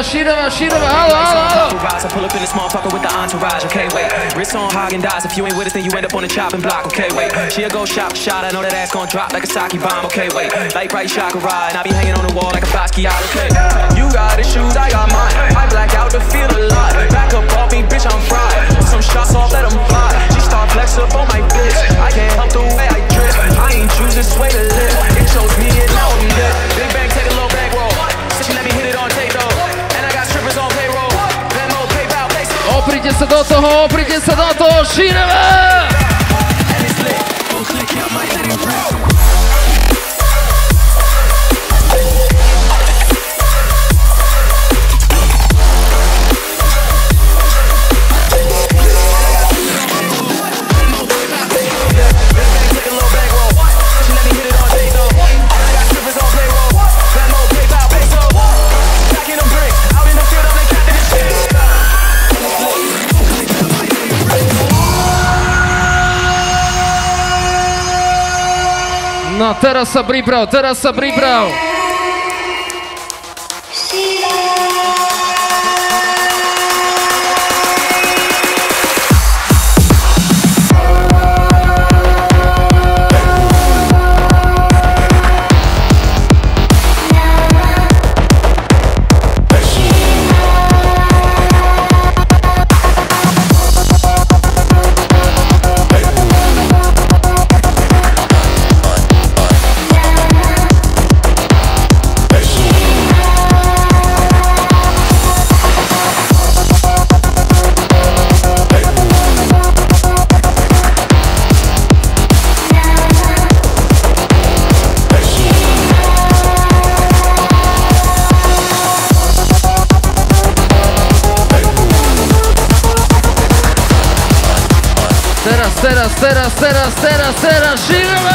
Shirama, Shirama, halo, halo, halo. Rise, I pull up in this motherfucker with the entourage, okay, wait. Wrist on Hagen Dazs, if you ain't with it, then you end up on the chopping block, okay, wait. She'll go for shot, I know that ass gon' drop like a sake bomb, okay, wait. Light bright chakra ride, and I be hanging on the wall like a Basquiat, okay. You got the shoes, I got mine. I black out to feel alive. Back up off me, bitch, I'm fried. Some shots off, let 'em fly. She start flex up on my bitch. I can't help the way I drip. I ain't choose this way to live. Садото, хо, преди Садото, Ширеве! No teraz sa priprav, teraz sa priprav. Teraz, teraz, teraz, teraz, teraz, teraz, Shirama!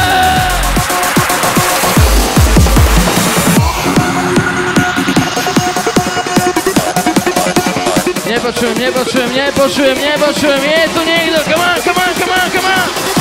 Nepočujem, nepočujem, nepočujem, nepočujem, je tu niekto, come on, come on, come on, come on!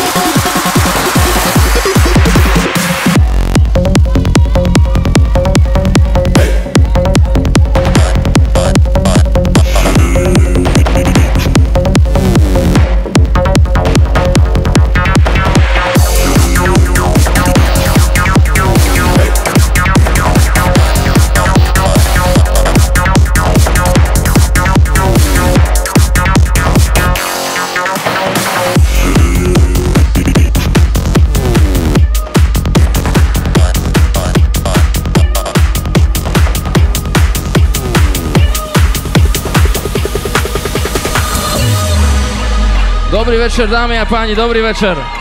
Dobrý večer, dámy a páni, dobrý večer.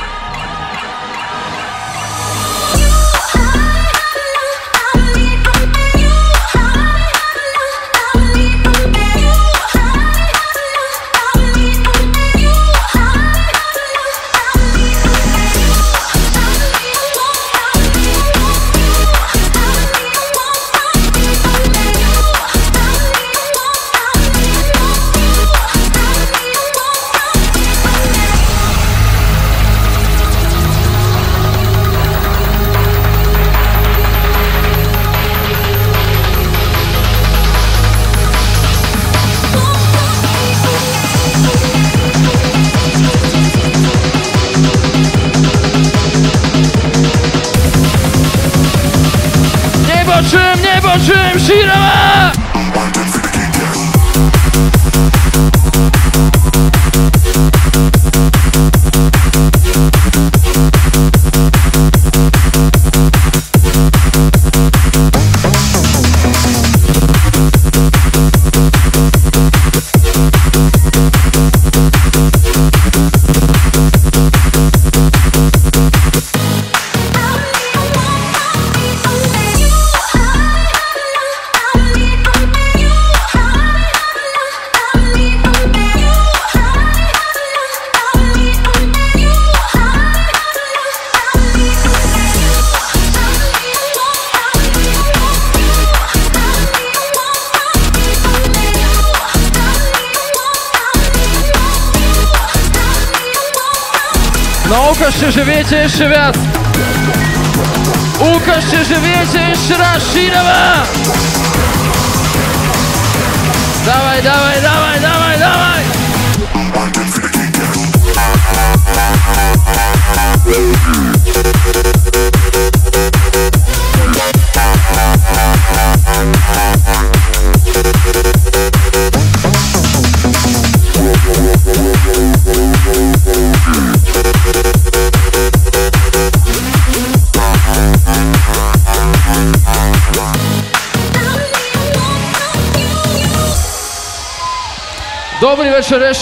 Schwert.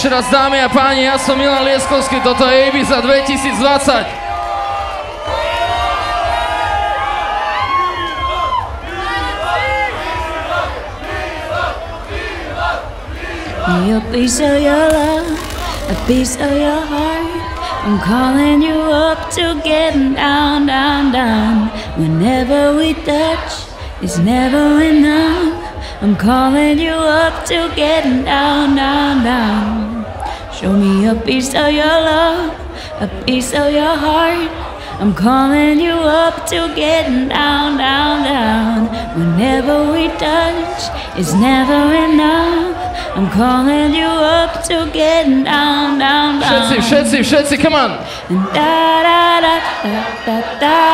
Ešte raz, dámy a páni, ja som Milan Lieskovský, toto je Ibiza 2020. A piece of your love, a piece of your heart. I'm calling you up to get down, down, down. Whenever we touch, it's never enough. I'm calling you up to get down, down, down. Show me a piece of your love, a piece of your heart. I'm calling you up to get down, down, down. Whenever we touch, it's never enough. I'm calling you up to get down, down, down. Všetci, všetci, všetci, come on! Da da da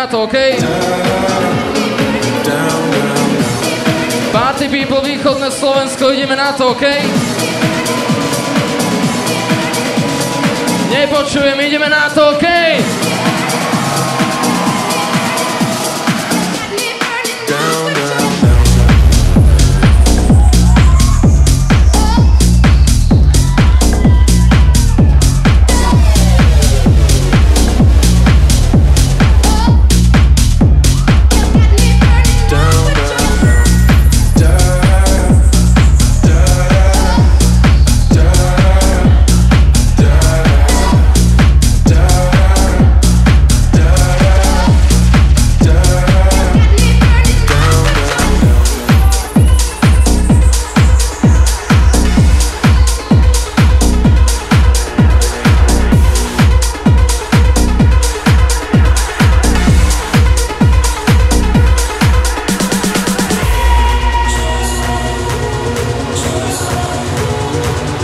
na to, OK? Party people, východné Slovensko, ideme na to, OK? Nepočujem, ideme na to, OK?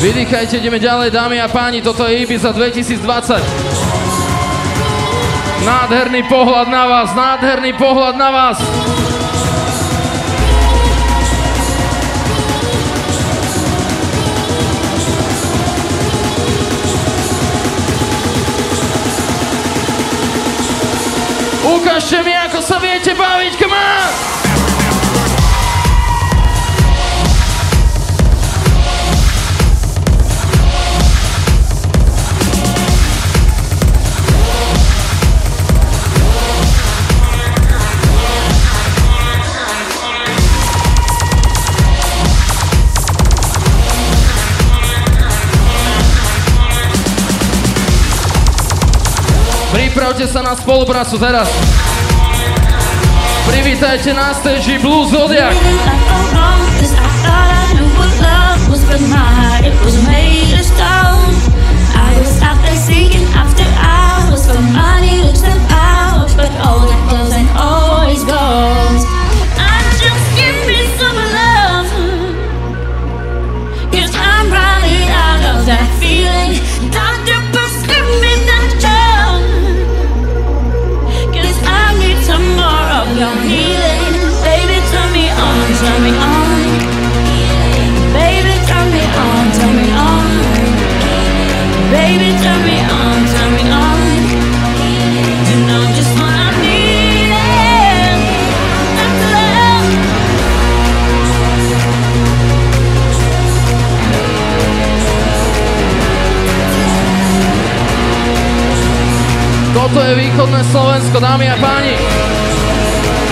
Vydýchajte, ideme ďalej, dámy a páni, toto je Ibiza 2020. Nádherný pohľad na vás, nádherný pohľad na vás. Ukážte mi, ako sa viete baviť, come on! Pripravte sa na spoluprácu teraz. Privítajte na stage Blue Zodiac. Cause I thought I knew what love was, but my heart it was made of stone. Slovensko, dámy a páni.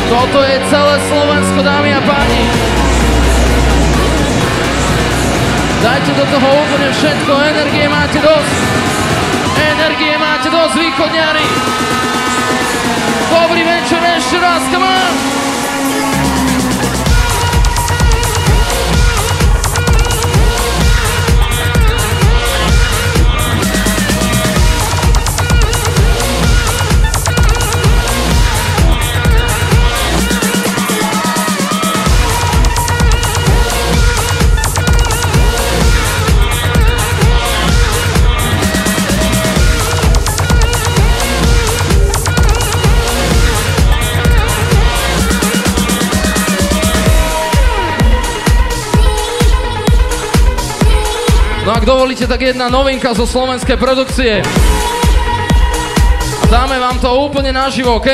Toto je celé Slovensko, dámy a páni. Dajte do toho úplne všetko, energie máte dosť. Energie máte dosť, východňari. Dobrý večer ešte raz, come on. Ak dovolíte, tak jedna novinka zo slovenskej produkcie. A dáme vám to úplne naživo, OK?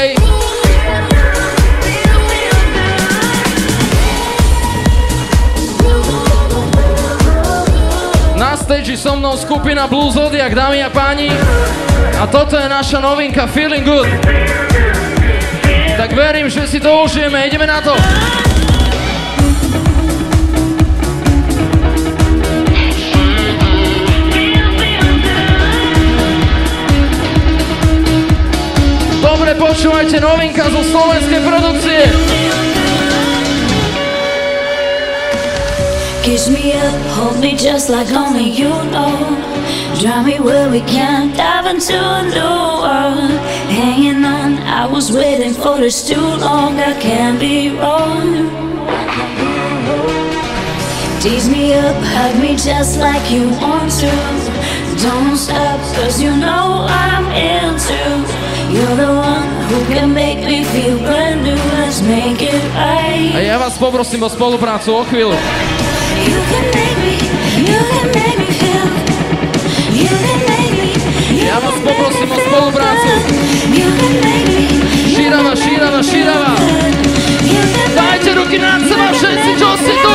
Na stage so mnou skupina Blue Zodiac, dámy a páni. A toto je naša novinka Feeling Good. Tak verím, že si to užijeme, ideme na to. Počúvajte, novinka zo slovenskej produkcie. Kiss me up, hold me just like only you know. Drive me where we can dive into a new world. Hanging on, I was waiting for this too long. I can't be wrong. Tease me up, hug me just like you want to. Don't stop, cause you know I'm into. A ja vás poprosím o spoluprácu o chvíľu. You can make me, you can make me feel. You can make me. You Ja vás poprosím o spoluprácu. Šírava, šírava, šírava. Dajte ruky nad seba všetci, čo ste tu.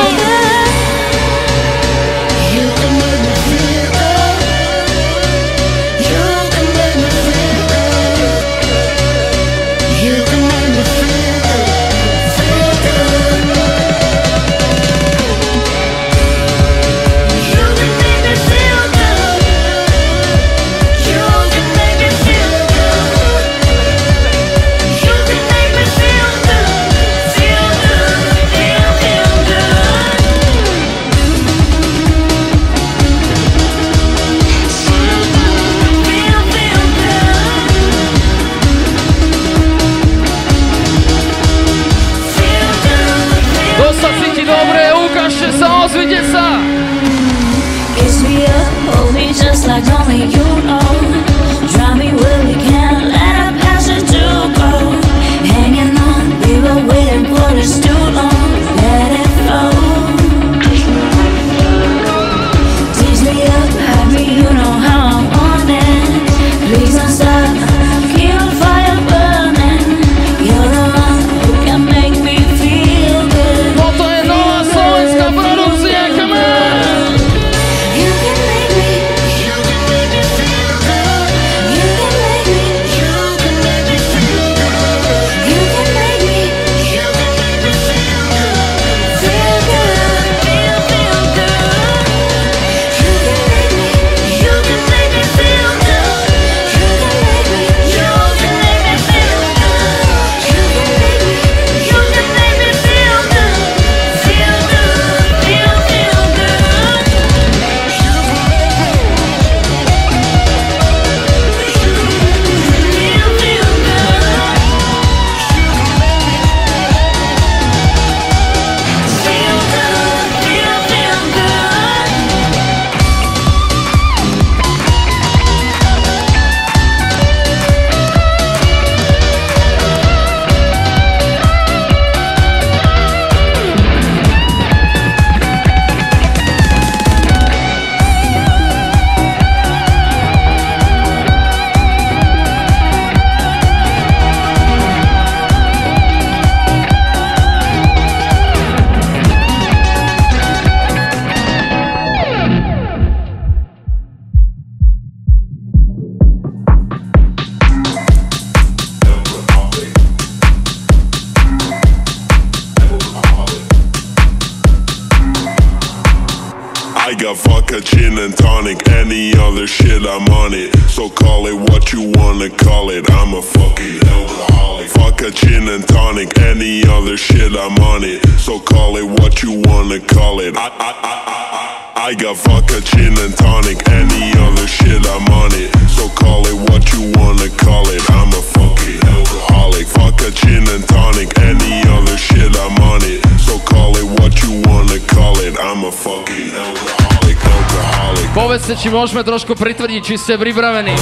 trošku pritvrdiť, či ste pripravení.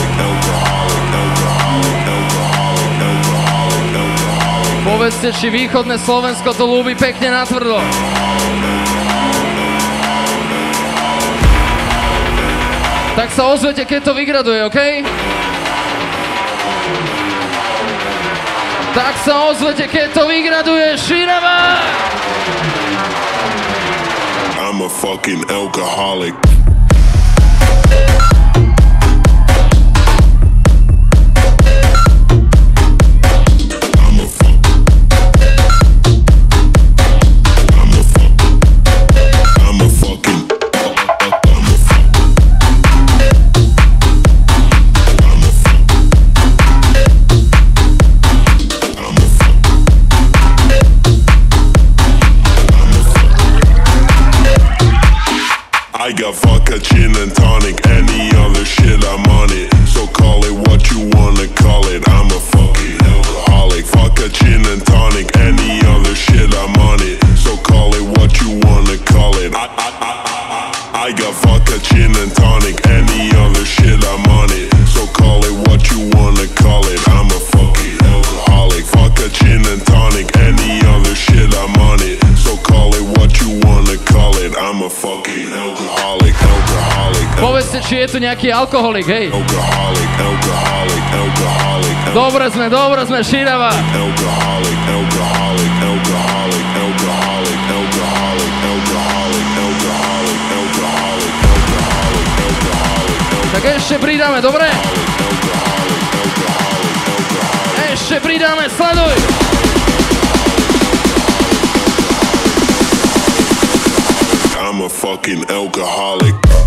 Povedzte, či východné Slovensko to ľúbi pekne natvrdo. Tak sa ozvete, keď to vygraduje, OK? Tak sa ozvete, keď to vygraduje, Šinava! I'm a fucking alcoholic. nejaký alkoholik, hej. Alcoholic, alcoholic, alcoholic, dobre sme, dobre sme, šírava. Alcoholic, alcoholic, alcoholic, alcoholic, alcoholic, alcoholic, alcoholic, alcoholic, alcoholic, alcoholic. Tak ešte pridáme, dobre? Ešte pridáme, sleduj! I'm a fucking alcoholic.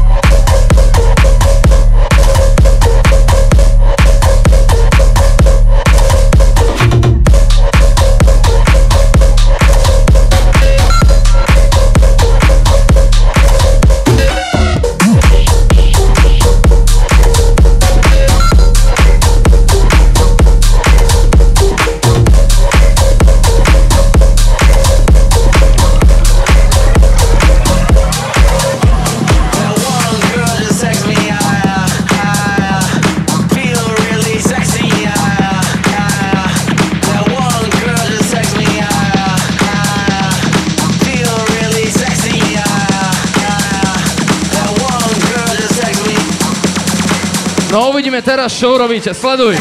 teraz show robicie. Sleduj!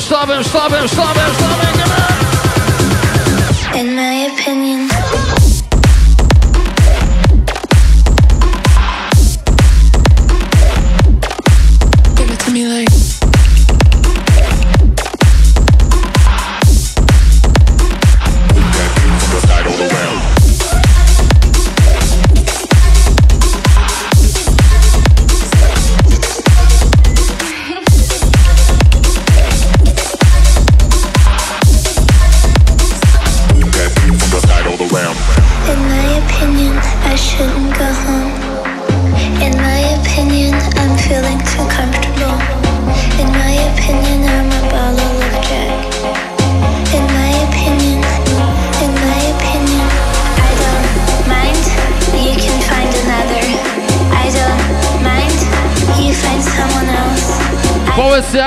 stop him, stop him, stop him.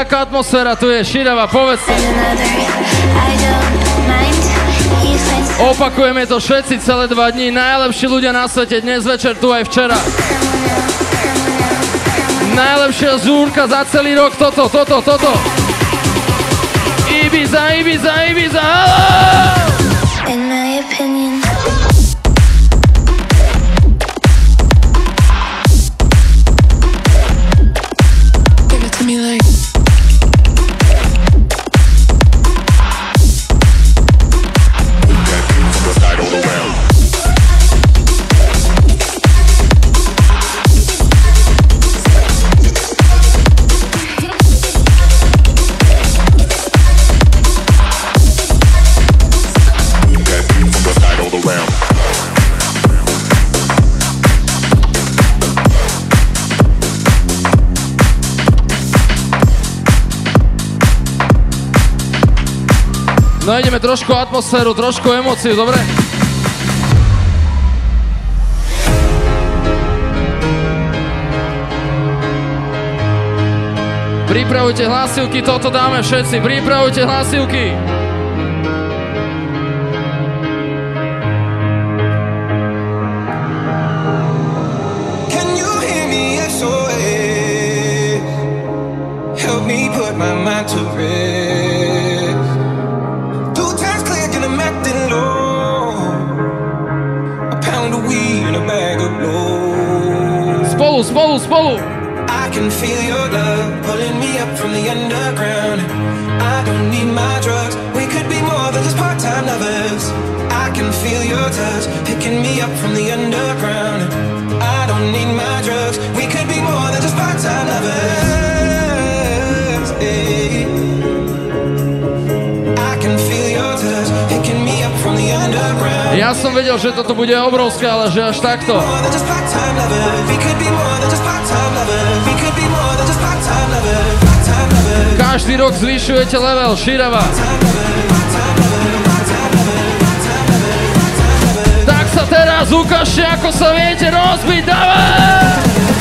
aká atmosféra tu je, širava, povedz. Opakujeme to všetci celé dva dní, najlepší ľudia na svete, dnes večer tu aj včera. Najlepšia zúrka za celý rok, toto, toto, toto. Ibiza, Ibiza, Ibiza, hello! In my opinion No, Nájdeme trošku atmosféru, trošku emóciu, dobre? Pripravujte hlasivky, toto dáme všetci. Pripravujte hlasivky. bude obrovská, ale že až takto. Každý rok zvyšujete level, širava. Tak sa teraz ukážte, ako sa viete rozbiť, dávaj!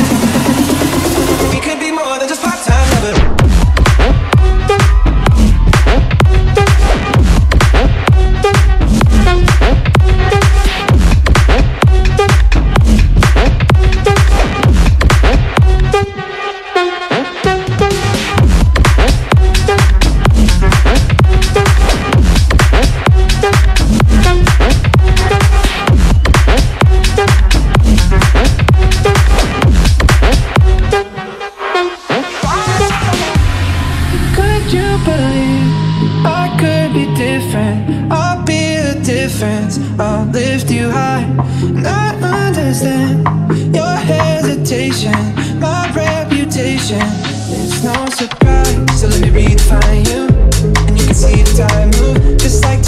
difference. I'll lift you high. And I understand your hesitation My reputation. It's no surprise. So let me redefine you And you can see the time move Just like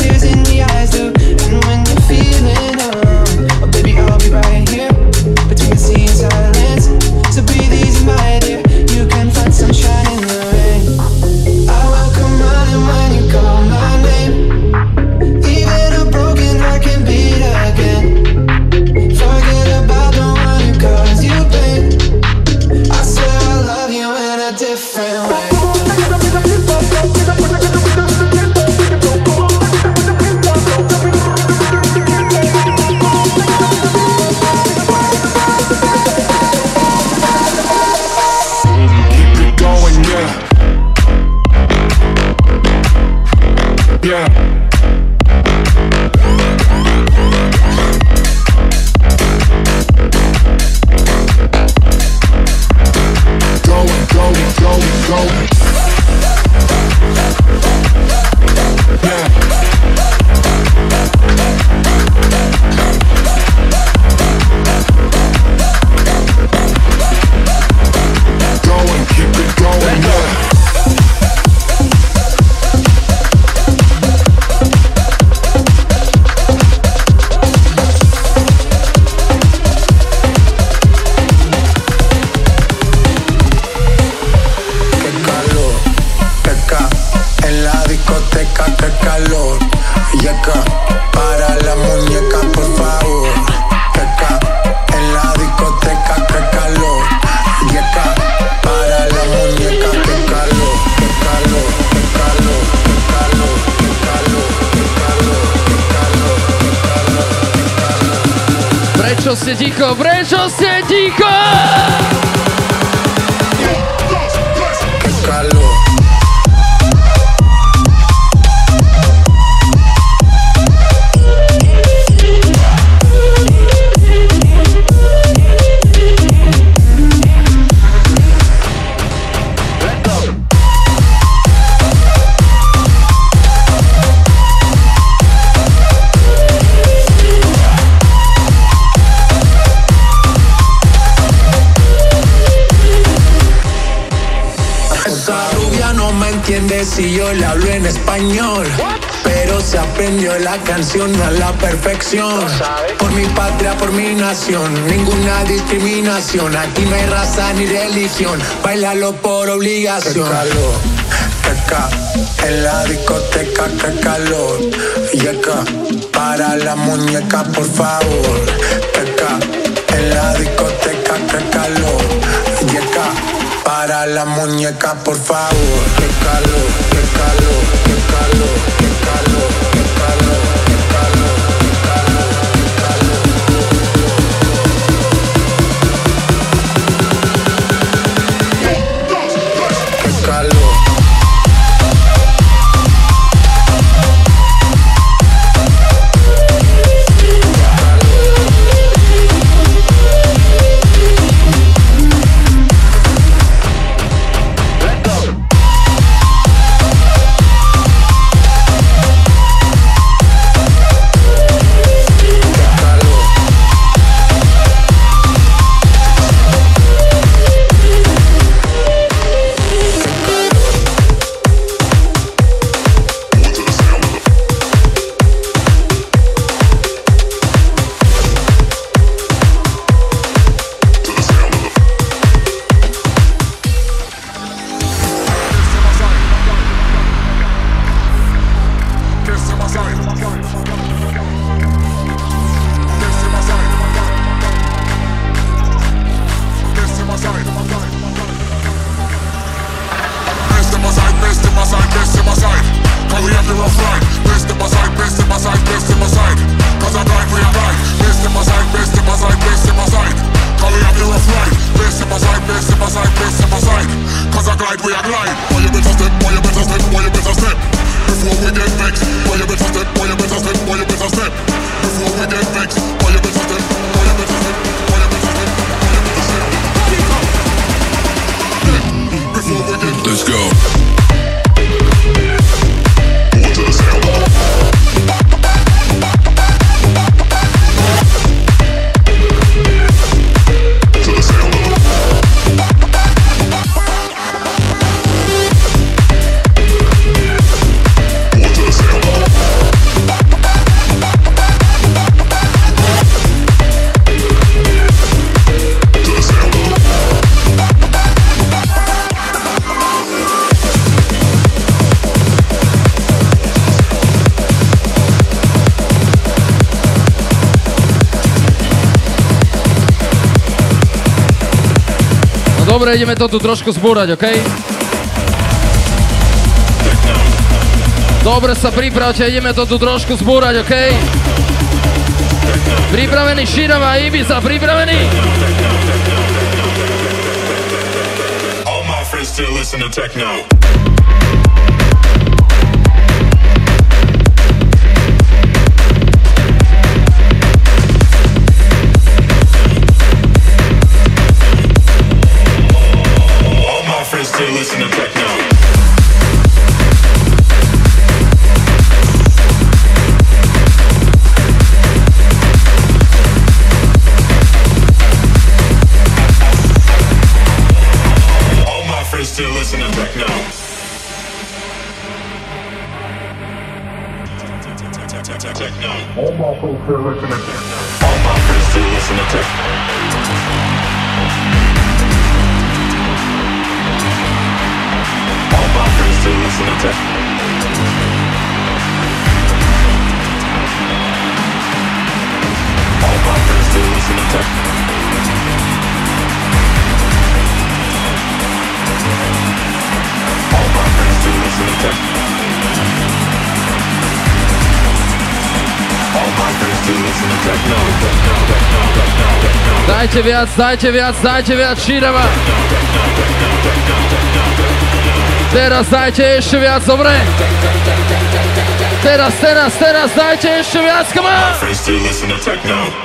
adicción. Aquí no hay raza ni religión, bailalo por obligación. Qué calor, qué ca, en la discoteca, qué calor. Yeca, para la muñeca, por favor. Qué ca, en la discoteca, qué calor. Yeca, para la muñeca, por favor. Qué calor, qué calor, qué calor, qué calor. Dobre, ideme to tu trošku zbúrať, OK? Dobre sa pripravte, ideme to tu trošku zbúrať, OK? Pripravený Širava, Ibiza, pripravený? All my friends still listen to techno. Dajte viac, dajte viac, dajte viac, šírava. Teraz dajte ešte viac, dobre? Teraz, teraz, teraz, dajte ešte viac, come on!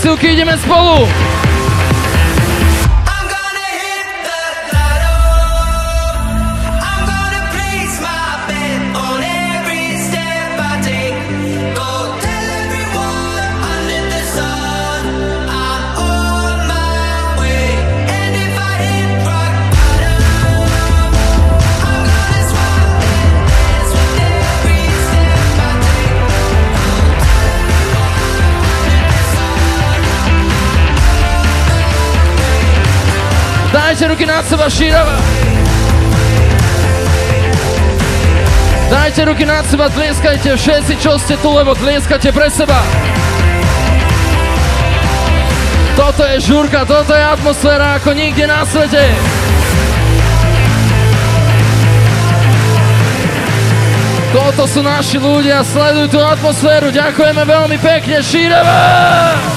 Hlásilky, ideme spolu! Ruky nad seba, šírava! Dajte ruky nad seba, tlieskajte všetci, čo ste tu, lebo tlieskate pre seba. Toto je žurka, toto je atmosféra ako nikde na svete. Toto sú naši ľudia, sledujú tú atmosféru, ďakujeme veľmi pekne, šírava!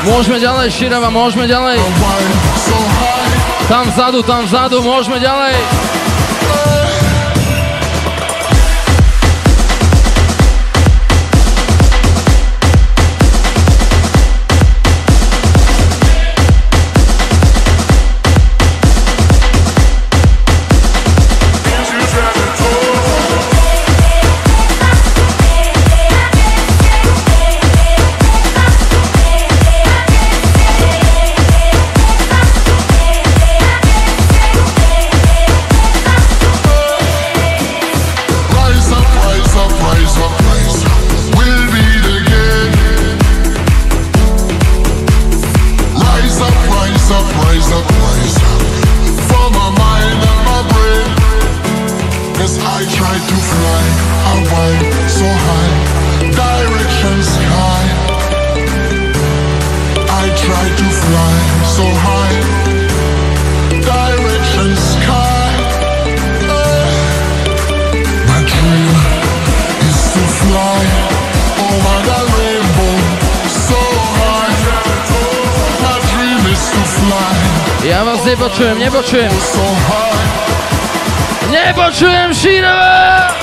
Môžeme ďalej, Širava, môžeme ďalej. Tam vzadu, tam vzadu, môžeme ďalej. nepočujem, nepočujem. Nepočujem, Šírova!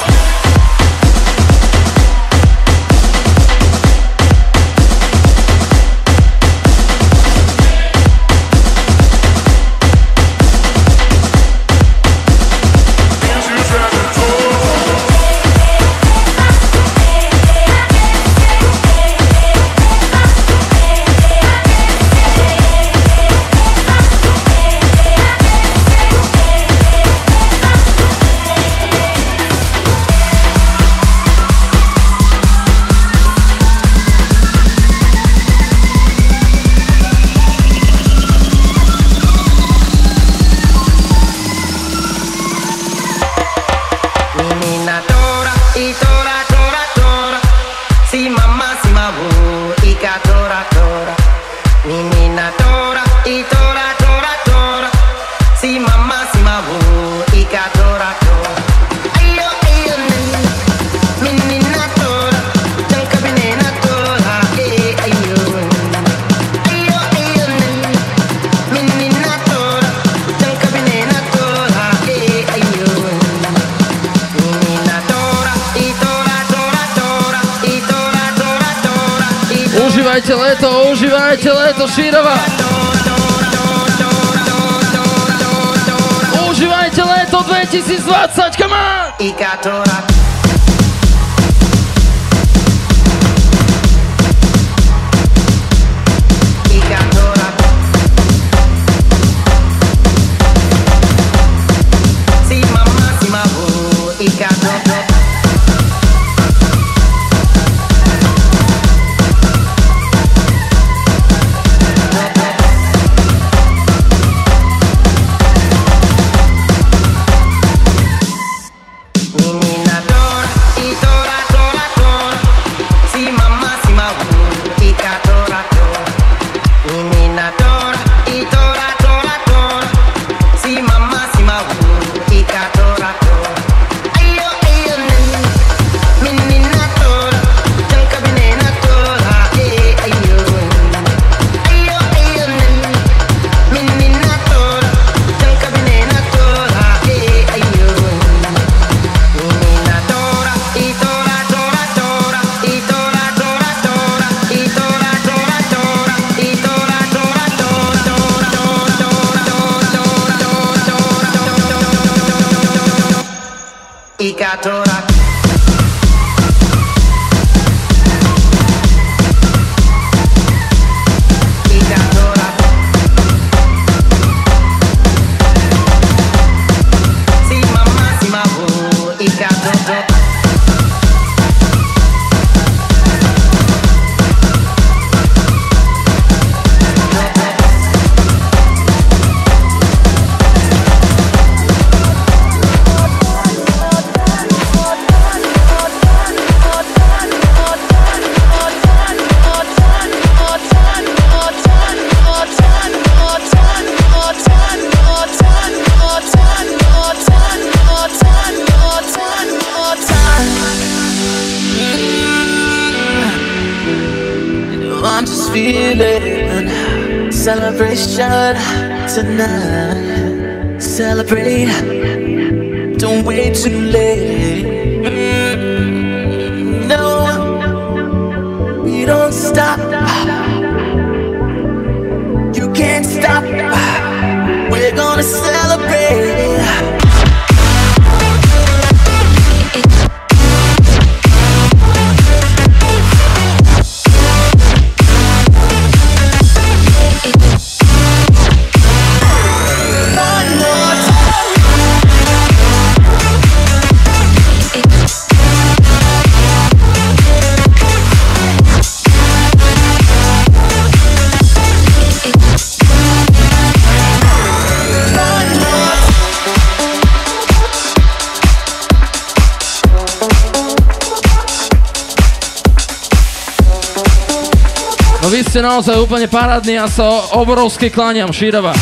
ste naozaj úplne parádni, ja sa obrovsky kláňam, Šírava.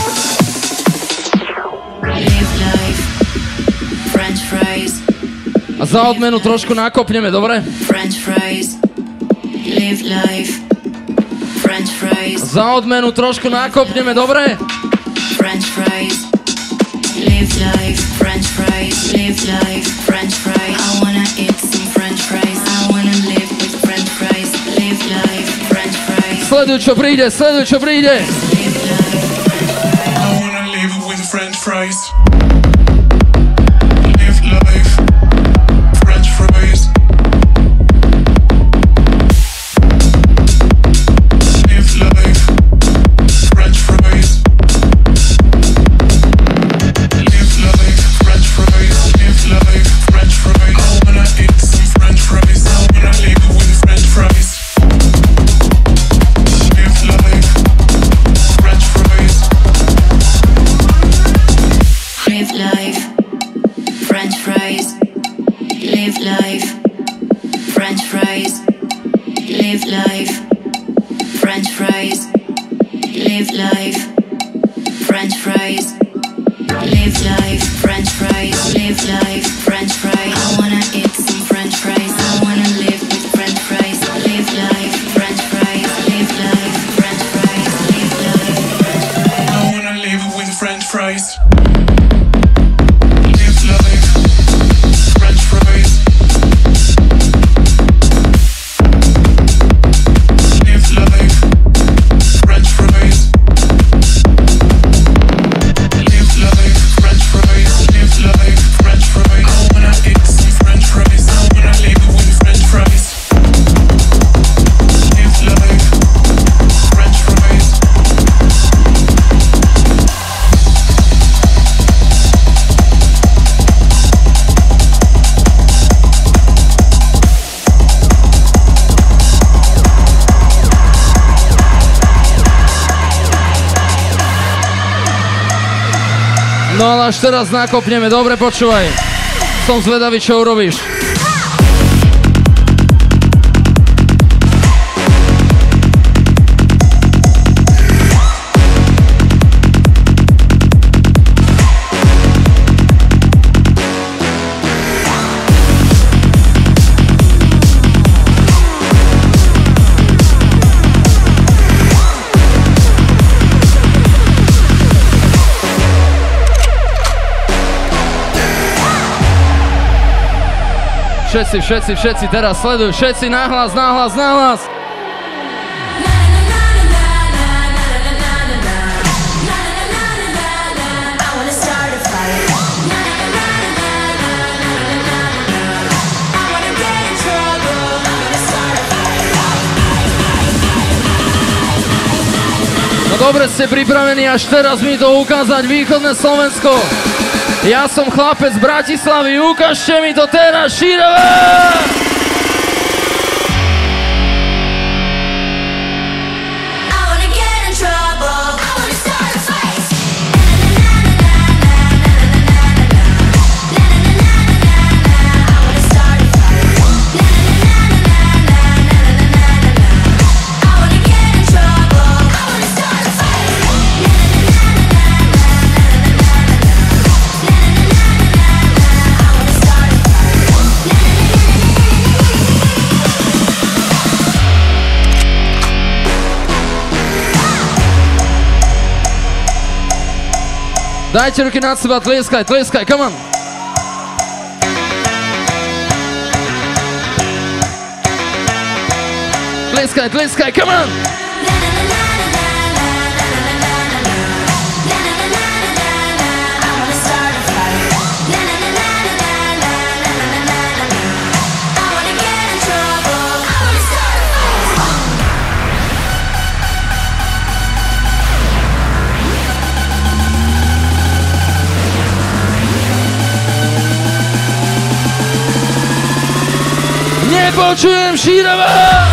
A za odmenu trošku nakopneme, dobre? French fries, live life. French fries. Za odmenu trošku nakopneme, dobre? French fries, live life. French fries, live life. следующее прийде, следующее прийде. teraz nakopneme, dobre počúvaj. Som zvedavý, čo urobíš. všetci, všetci, všetci teraz sledujú, všetci nahlas, nahlas, nahlas. No dobre ste pripravení až teraz mi to ukázať východné Slovensko. Ja som chlapec z Bratislavy, ukážte mi to teraz, Šírové! Дайте руки над себя, отлыскай, отлыскай, come on. Отлыскай, отлыскай, come on. 休息了嘛？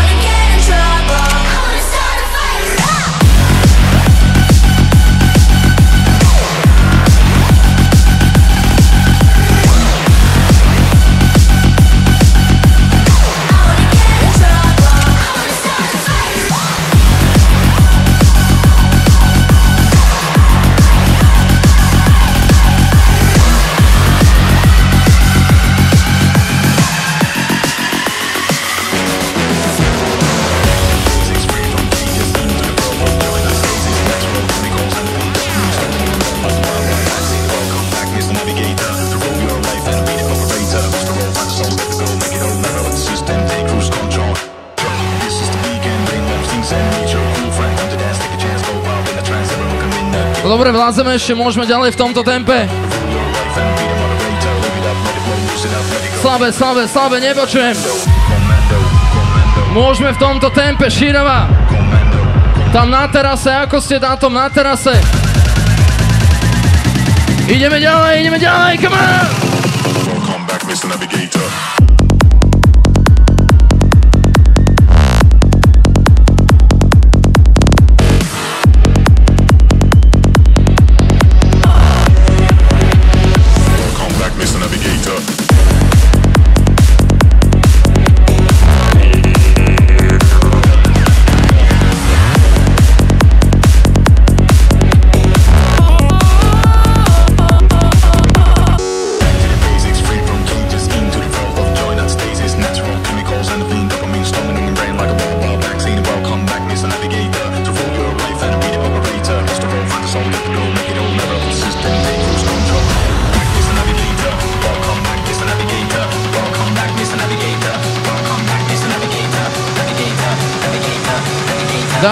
chceme ešte, môžeme ďalej v tomto tempe. Slabé, slabé, slabé, nepočujem. Môžeme v tomto tempe, Šírava. Tam na terase, ako ste na tom na terase. Ideme ďalej, ideme ďalej, come on! Welcome back, Mr. Navigator.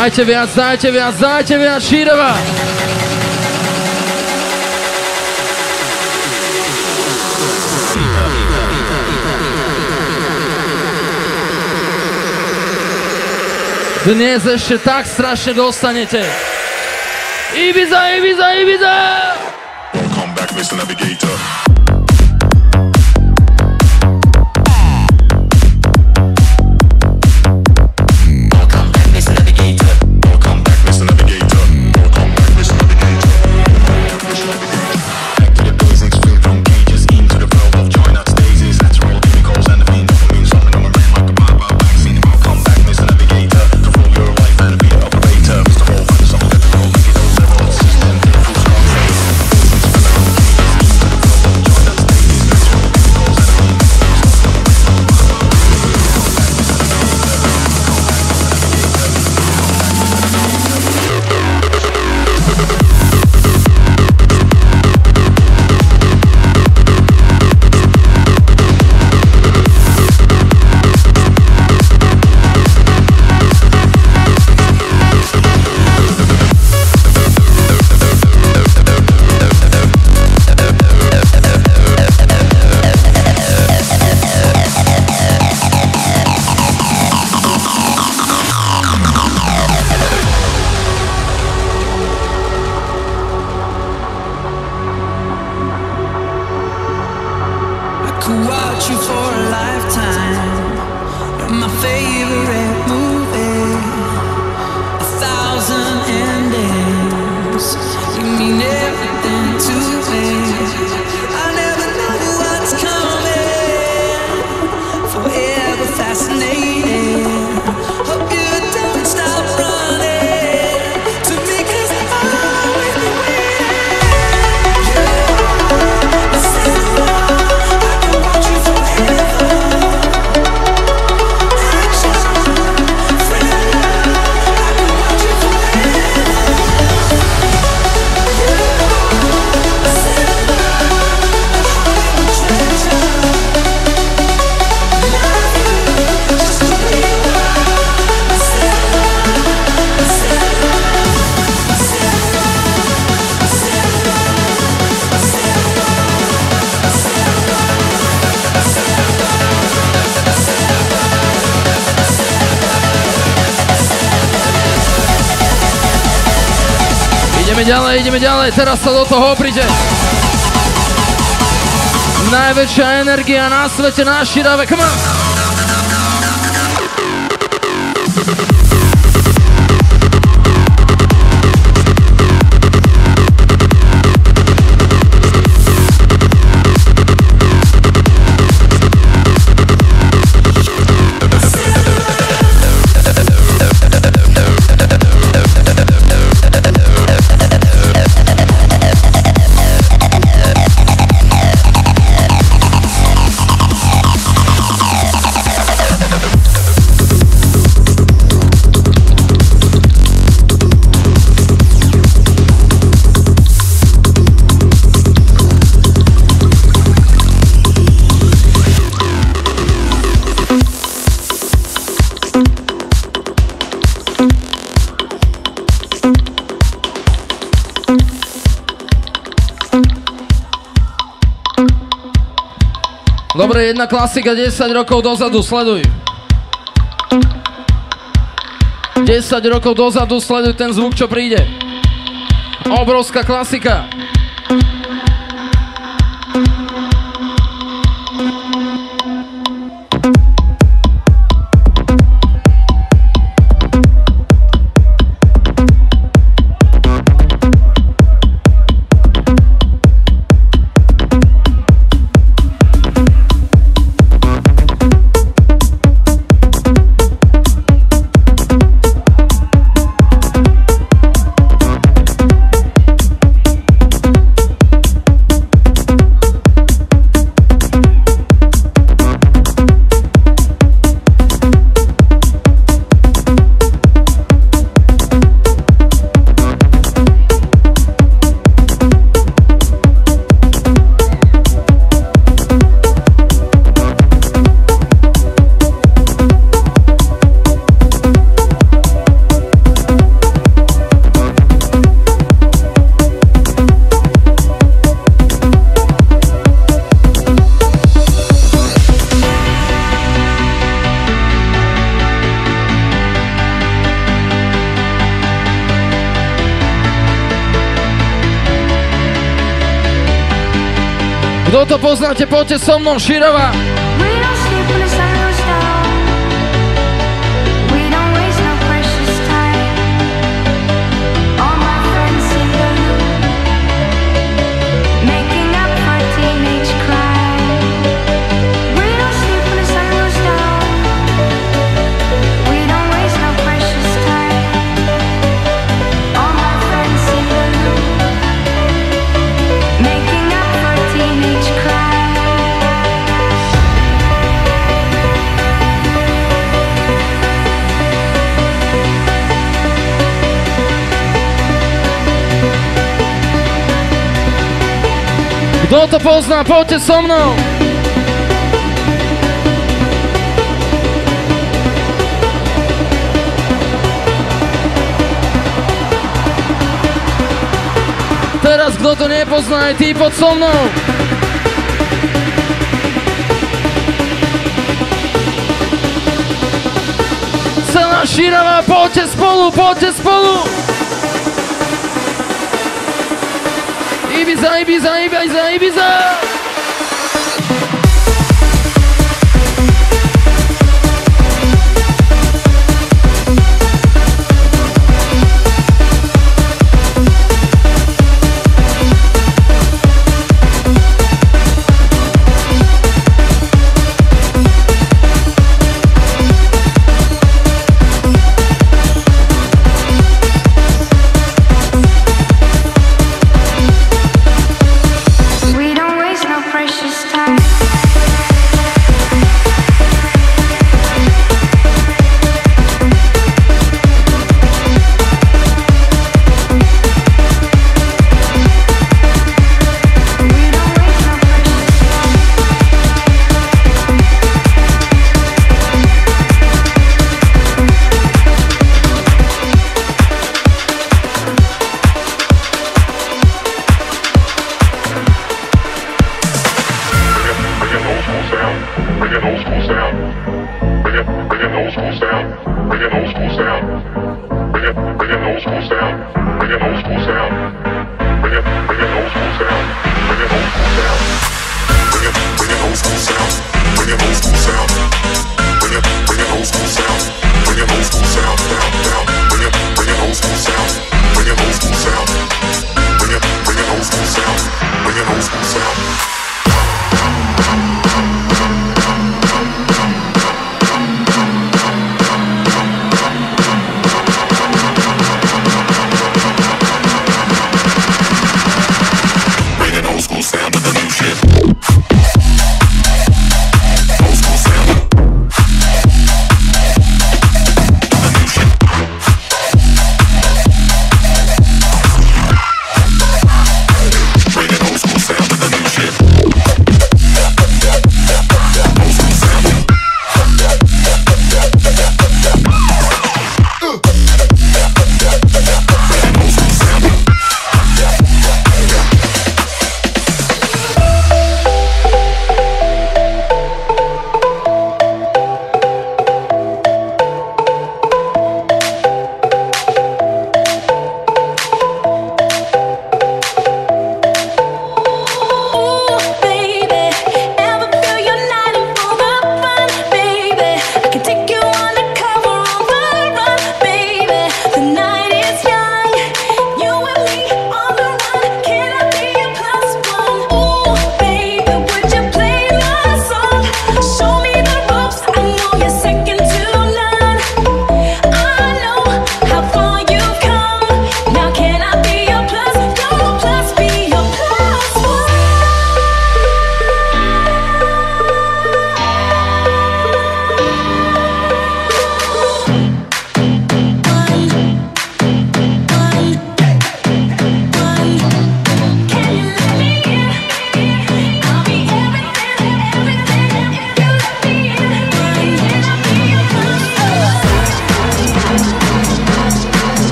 Dajte viac, dajte viac, dajte viac, Šírova! Dnes ešte tak strašne dostanete. Ibiza, Ibiza, Ibiza! Welcome back, Mr. Navigator. Dobre, teraz sa do toho opríte. Najväčšia energia na svete, na širave, come on. Dobre, jedna klasika 10 rokov dozadu, sleduj. 10 rokov dozadu sleduj ten zvuk, čo príde. Obrovská klasika. Kto to poznáte, poďte so mnou, Širova. Kto to pozná, poďte so mnou! Teraz kto to nepozná, aj ty pod so mnou! Celá šírava, poďte spolu, poďte spolu! Ibiza, Ibiza, Ibiza, Ibiza.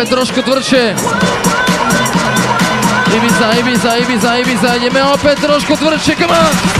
Opäť trošku tvrdšie. Ibiza, Ibiza, Ibiza, Ibiza, ideme opäť trošku tvrdšie, come on!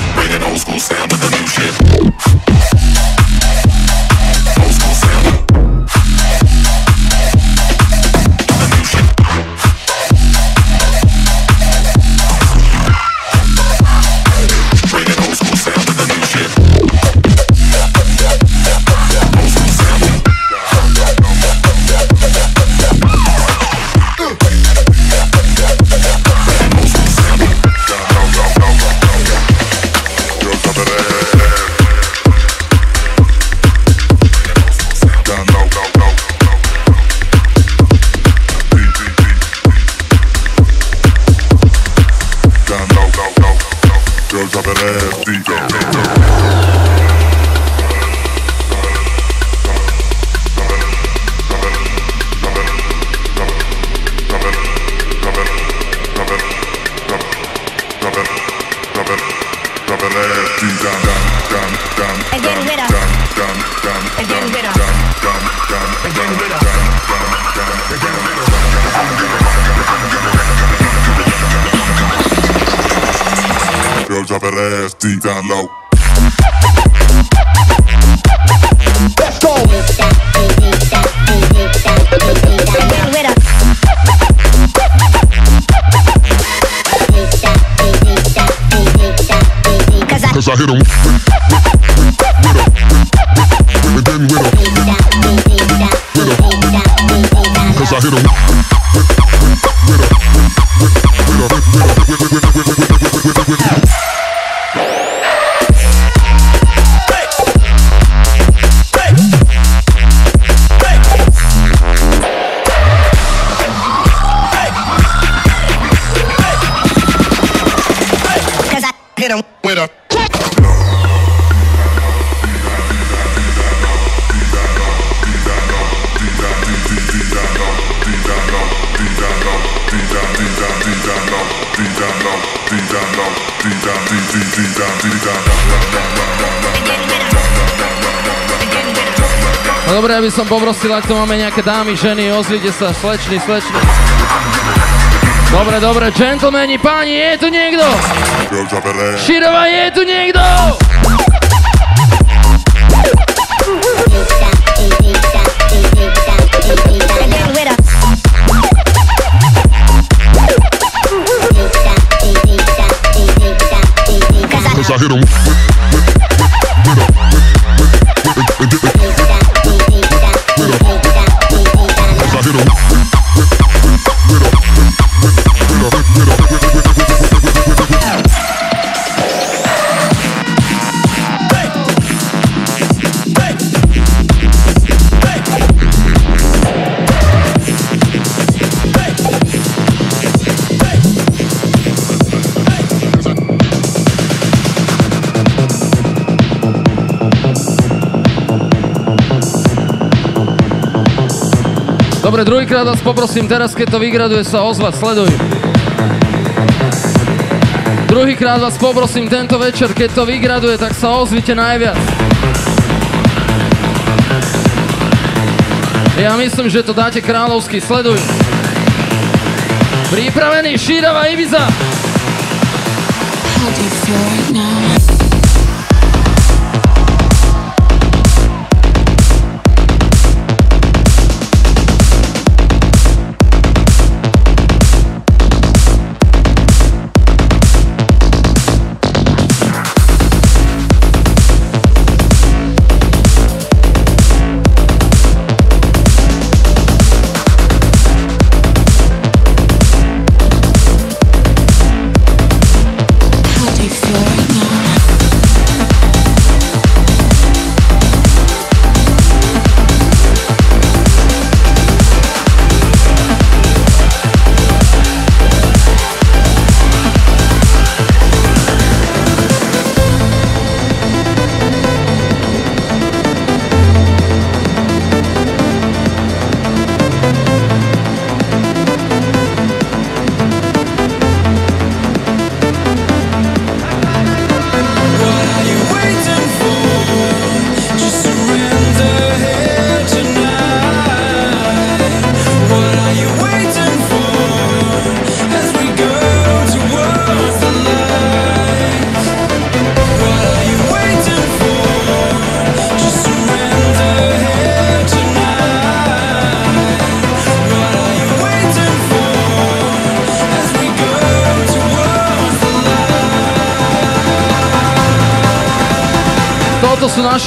Poprosil, ak tu máme nejaké dámy, ženy, ozvite sa, slečny, slečny. Dobre, dobre, gentlemani, páni, je tu niekto? Širova, je tu niekto? I, hit 'em Druhýkrát vás poprosím, teraz keď to vygraduje sa ozvať, sleduj. Druhýkrát vás poprosím tento večer, keď to vygraduje, tak sa ozvite najviac. Ja myslím, že to dáte kráľovsky, sleduj. Pripravený Šírava Ibiza. Toto sú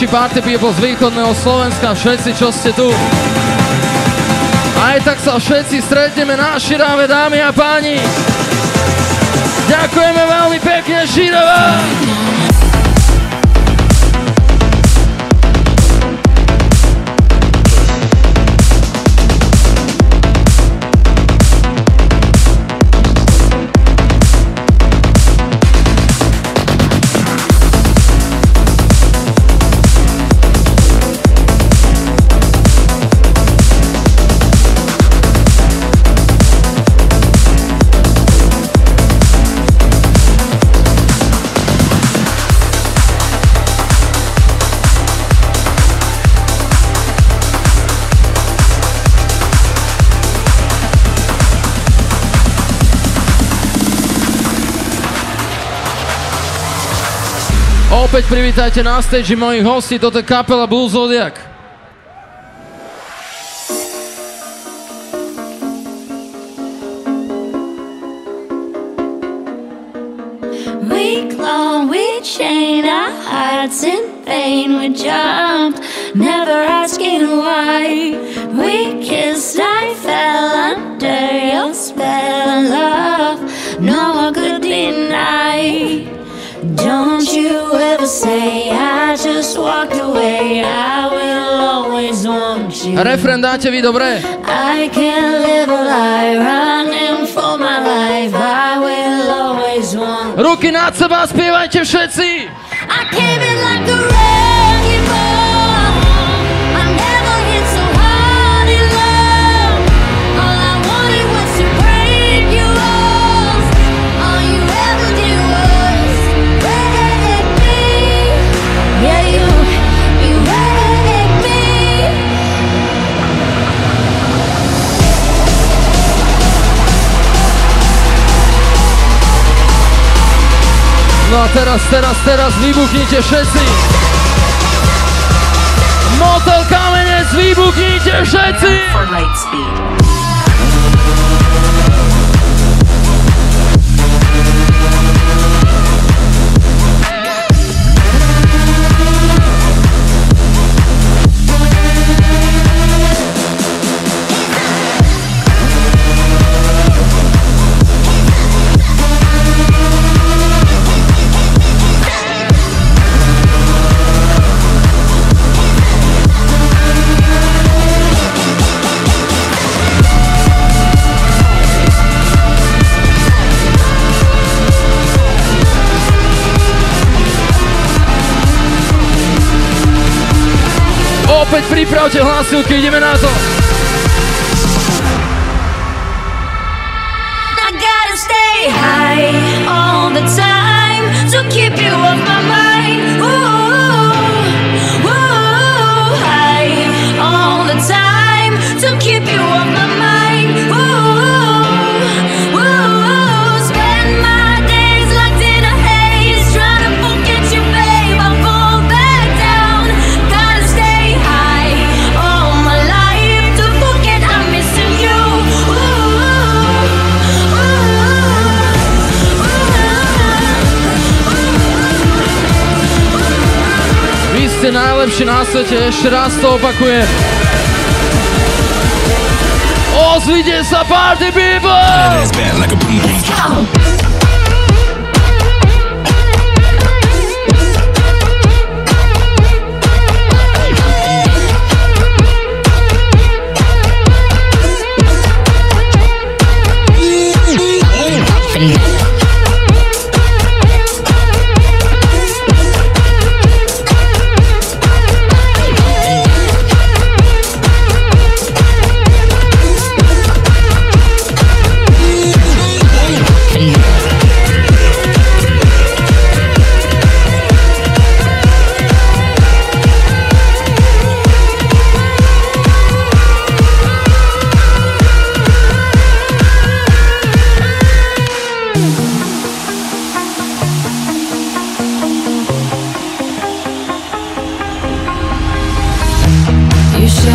naši party people z východného Slovenska, všetci, čo ste tu. Aj tak sa všetci stretneme na Širave, dámy a páni. Ďakujeme veľmi pekne, Širava! Opäť privítajte na stage mojich hostí, toto je kapela Blue Zodiac. We clawed, we chained our hearts in vain. We jumped, never asking why. We kissed, I fell under your spell of love. No one could deny. Don't you ever say I just walked away. I will always want you. Refrén dáte vy, dobre? I can't live a lie running for my life. I will always want Ruky nad seba, spievajte všetci! I came in like a wrecking No a teraz, teraz, teraz vybuchnite všetci! Motel kamenec, vybuchnite všetci! Opäť pripravte hlasivky, ideme na to! Najlepší na svete, ešte raz to opakujem. Ozvite sa party people! Shut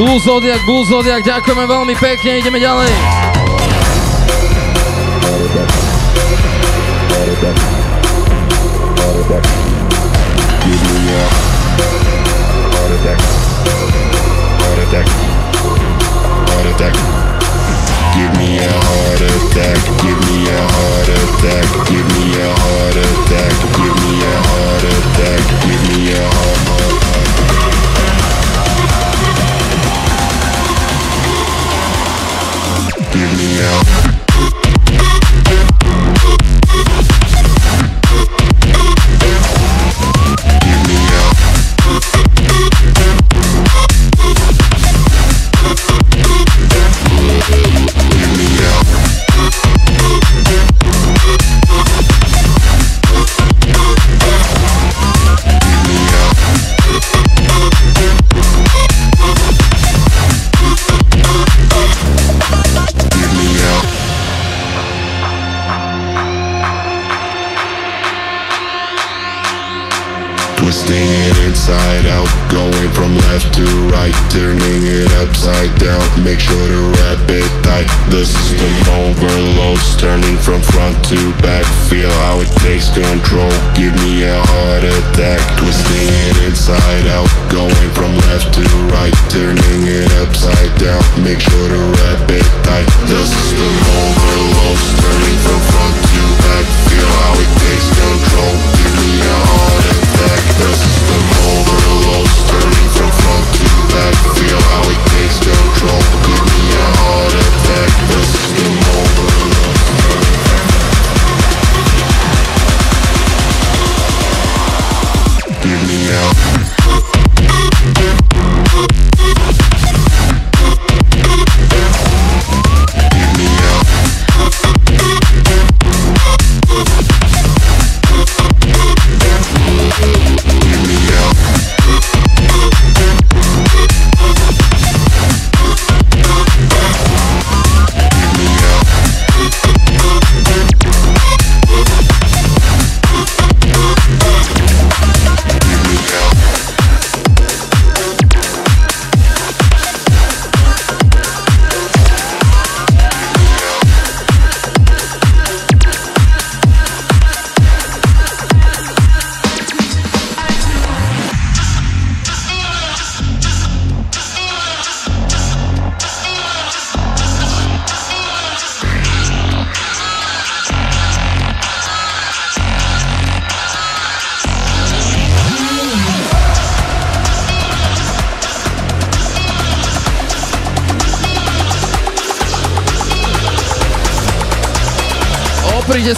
Blue Zodiac, Blue Zodiac, ďakujeme veľmi pekne, ideme ďalej. To back Feel how it takes control. Give me a heart attack. Twisting it inside out. Going from left to right. Turning it upside down. Make sure to wrap it tight. The system overloads. Turning from front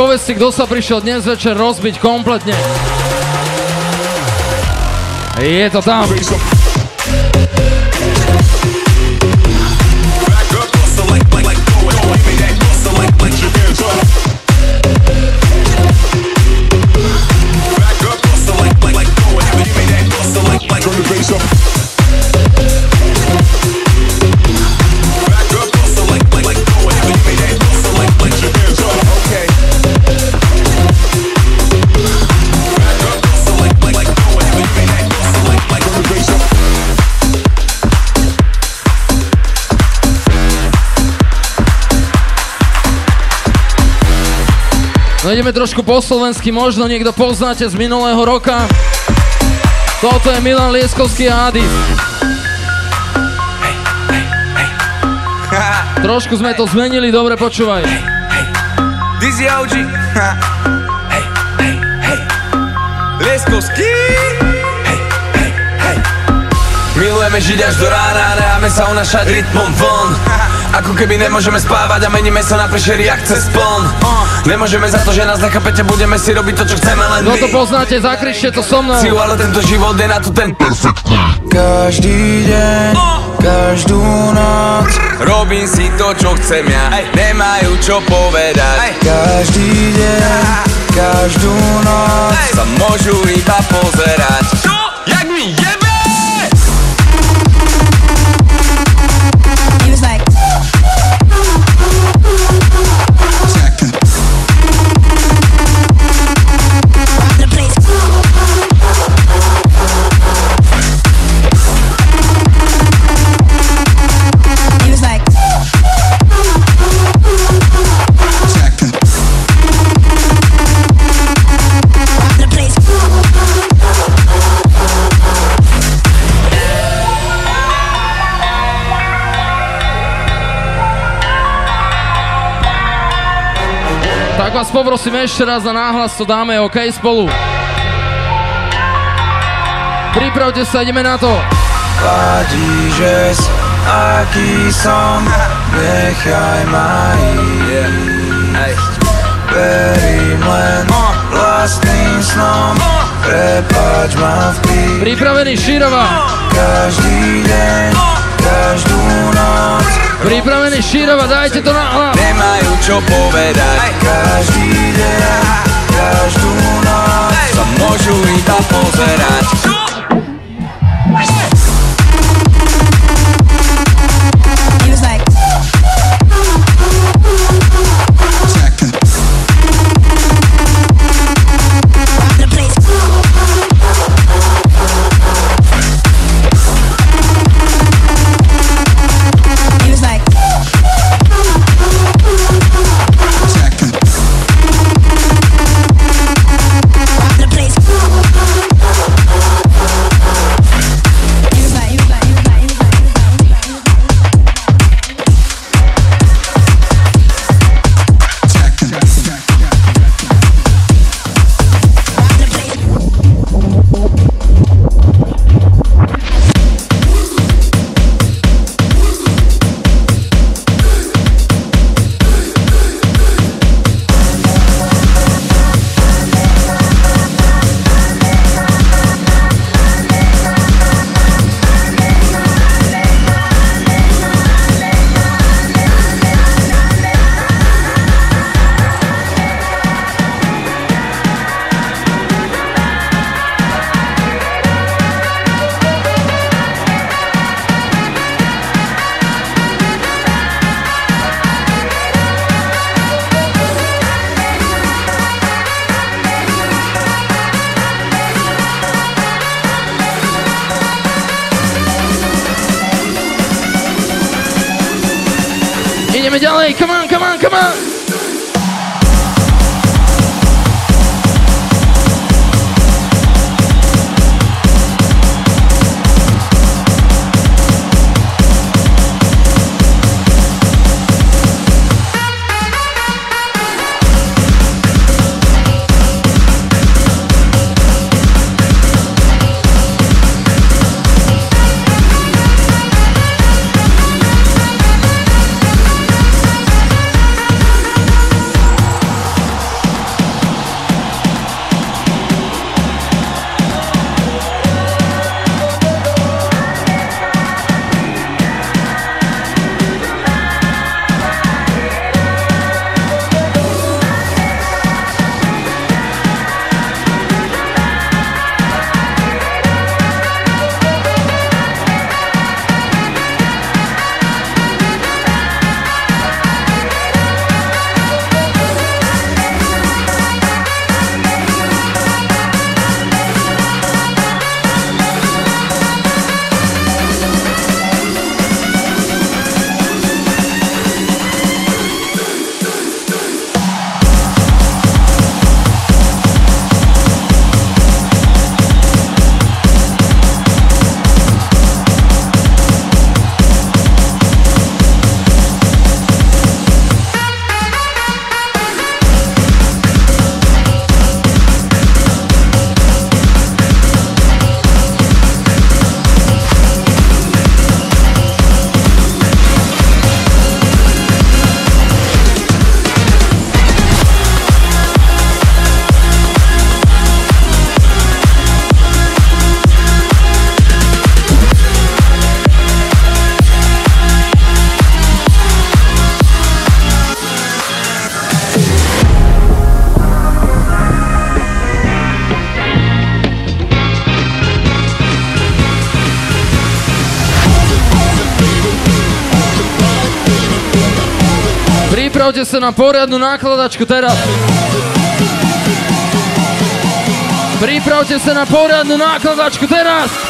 Mi povedzte, kto sa prišiel dnes večer rozbiť kompletne. Je to tam. No ideme trošku po slovensky, možno niekto poznáte z minulého roka. Toto je Milan Lieskovský a Adis. Trošku sme to zmenili, dobre počúvaj. Dizzy OG. Lieskovský. Milujeme žiť až do rána, necháme sa unašať rytmom von Ako keby nemôžeme spávať a meníme sa na prešery jak cez pln Nemôžeme za to, že nás nechápete, budeme si robiť to, čo chceme len No to poznáte, zakričte to so mnou. Ciu, ale tento život je na to ten perfektný. Každý deň, každú noc. Robím si to, čo chcem ja. Nemajú čo povedať. Každý deň, každú noc. Sa môžu iba pozerať vás poprosím ešte raz a náhlas to dáme, OK, spolu. Pripravte sa, ideme na to. Vadí, že s aký som Nechaj ma ísť Verím len vlastným snom. Prepač ma v pí Pripravený Šírova. Každý deň, každú noc Pripravený Šírova, dajte to na hlas. Nemajú čo povedať. Každý deň, každú noc Sa môžu iba pozerať Ďalej, come on, come on, come on! Pripravte sa na poriadnu nákladačku teraz. Pripravte sa na poriadnu nákladačku teraz.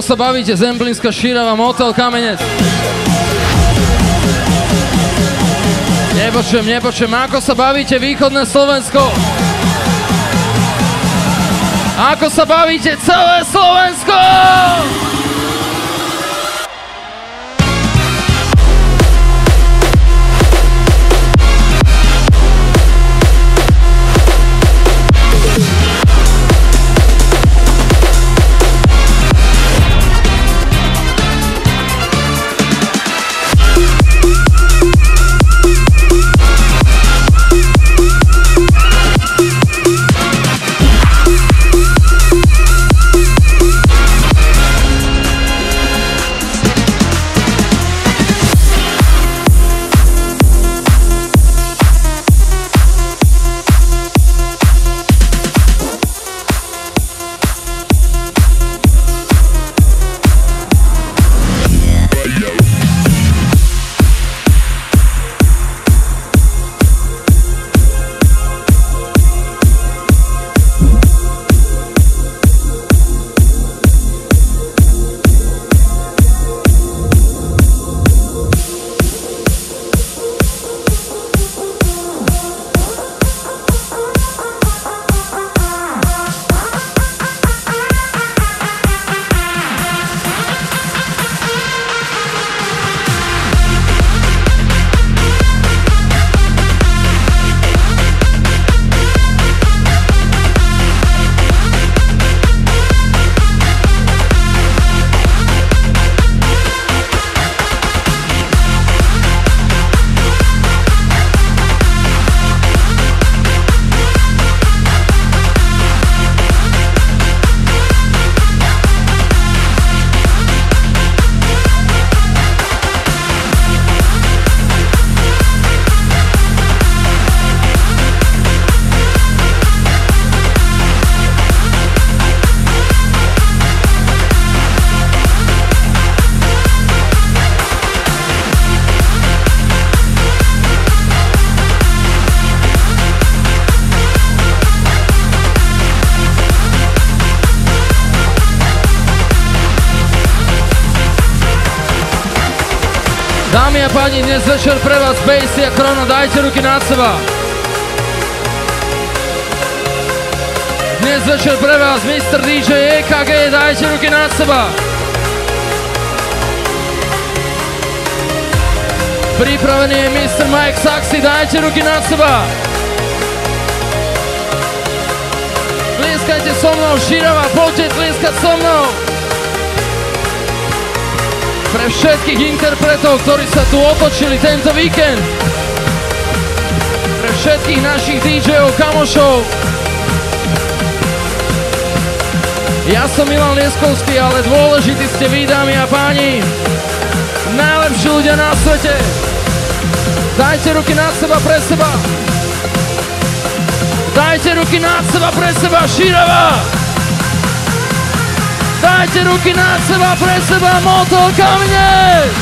Ako sa bavíte, Zemplínska šírava, motel, kamenec? Nepočujem, nepočujem, ako sa bavíte, východné Slovensko? Ako sa bavíte, celé Slovensko? Dnes večer pre vás Basie a Chrono, dajte ruky nad seba. Dnes večer pre vás Mr. DJ EKG, dajte ruky nad seba. Pripravený je Mr. Mike Saxy, dajte ruky nad seba. Tlieskajte so mnou, Širava, poďte tlieskať so mnou. Pre všetkých interpretov, ktorí sa tu otočili tento víkend. Pre všetkých našich DJov, kamošov. Ja som Milan Lieskovský, ale dôležití ste vy, dámy a páni. Najlepší ľudia na svete. Dajte ruky nad seba pre seba. Dajte ruky nad seba pre seba, Širava. Dajte ruky nad seba pre seba, moto kamne. Go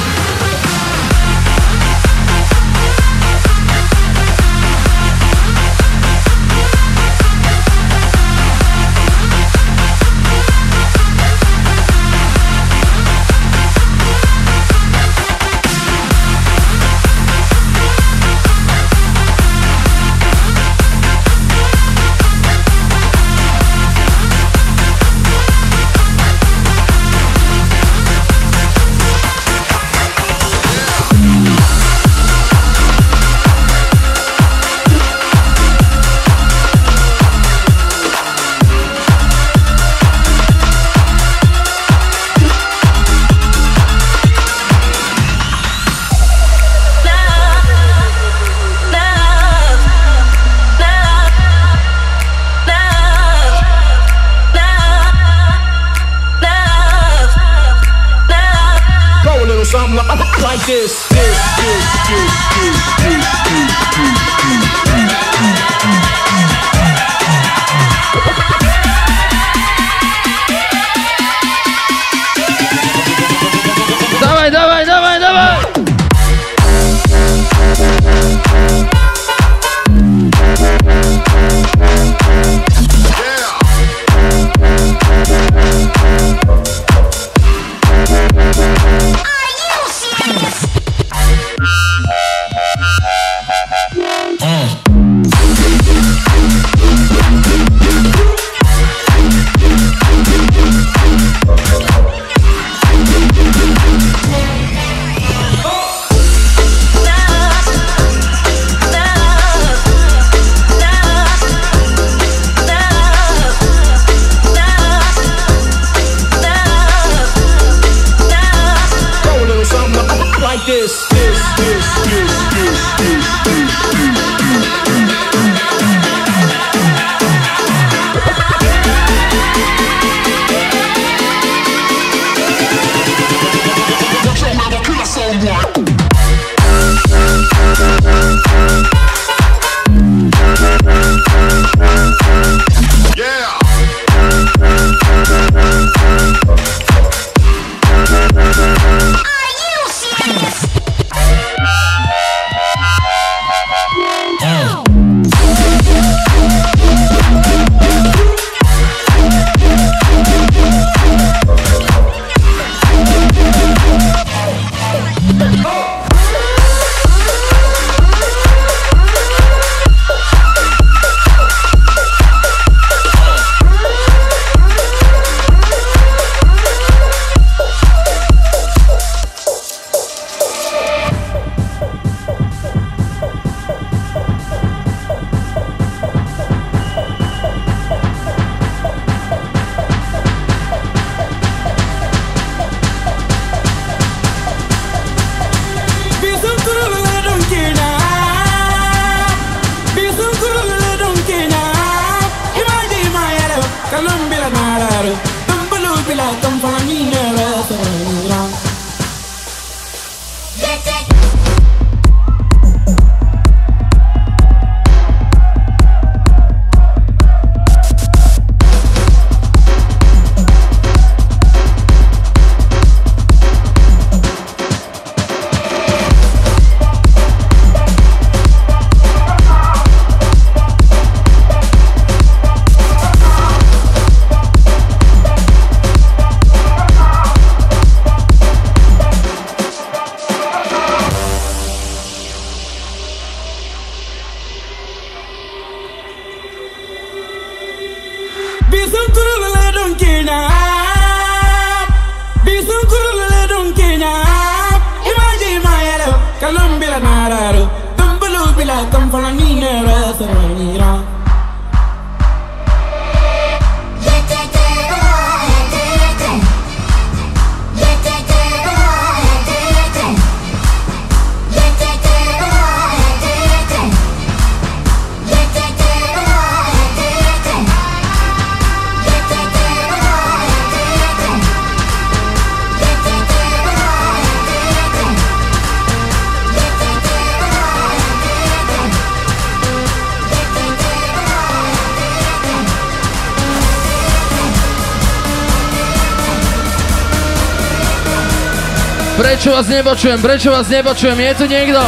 Prečo vás nepočujem? Prečo vás nepočujem? Je tu niekto?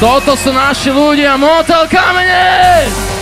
Toto sú naši ľudia, Motel Kamene!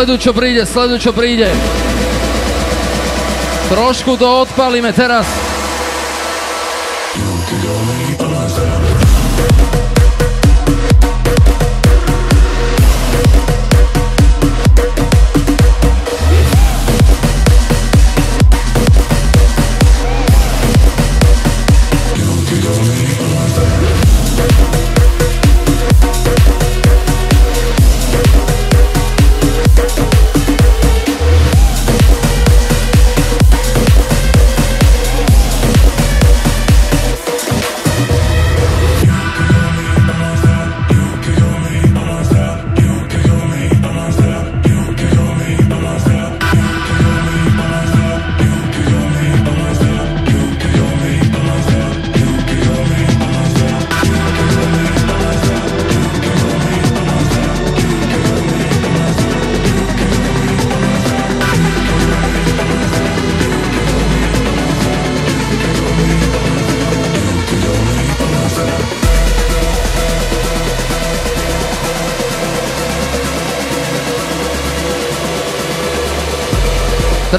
Sleduj, čo príde, sleduj, čo príde. Trošku to odpalíme teraz.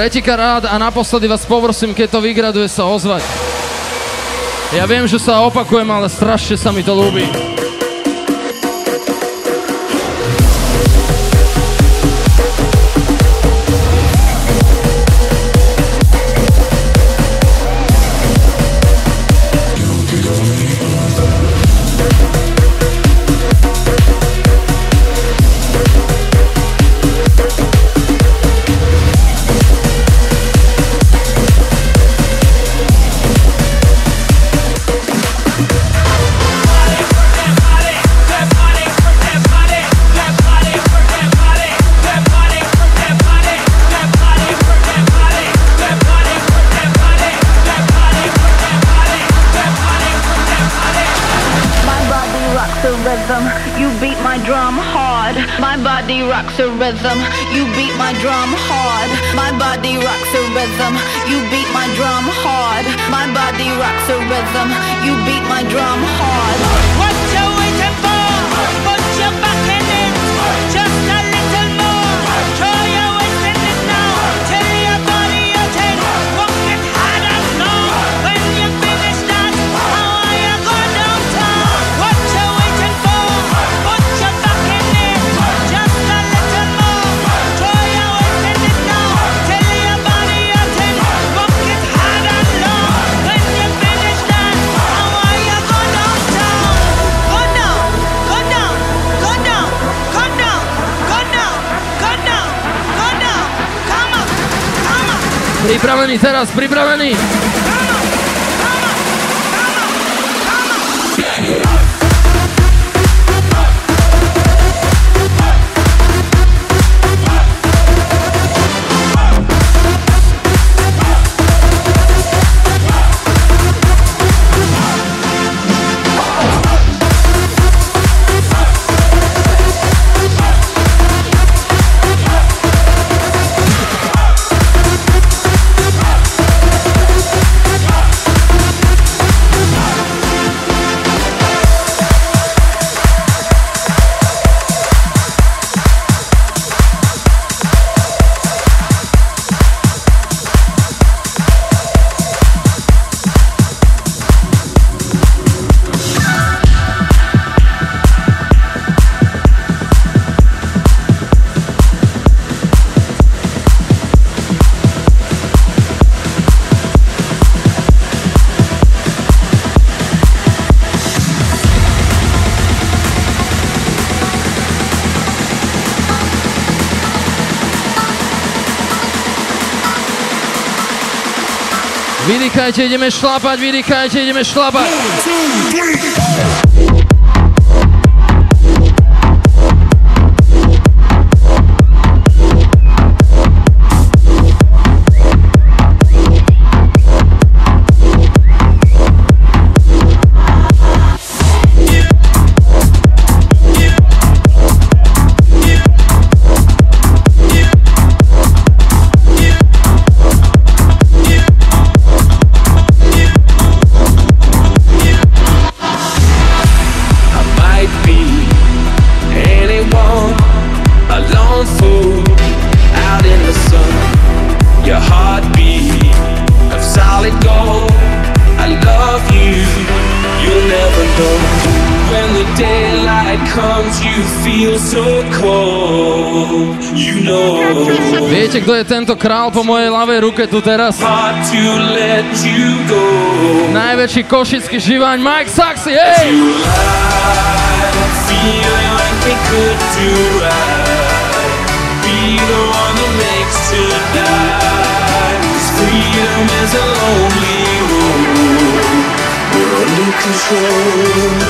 Tretíkrát a naposledy vás poprosím, keď to vygraduje sa ozvať. Ja viem, že sa opakujem, ale strašne sa mi to ľúbi. Rhythm. You beat my drum hard. My body rocks a rhythm. You beat my drum hard. My body rocks a rhythm. You beat my drum hard. What Pripravený teraz, pripravený. Vydýchajte, ideme šlapať, vydýchajte, ideme šlapať. I Viete, kto je tento král po mojej ľavej ruke tu teraz? Najväčší košický živaň Mike Saxy, hej! Freedom is a lonely road. We're under control.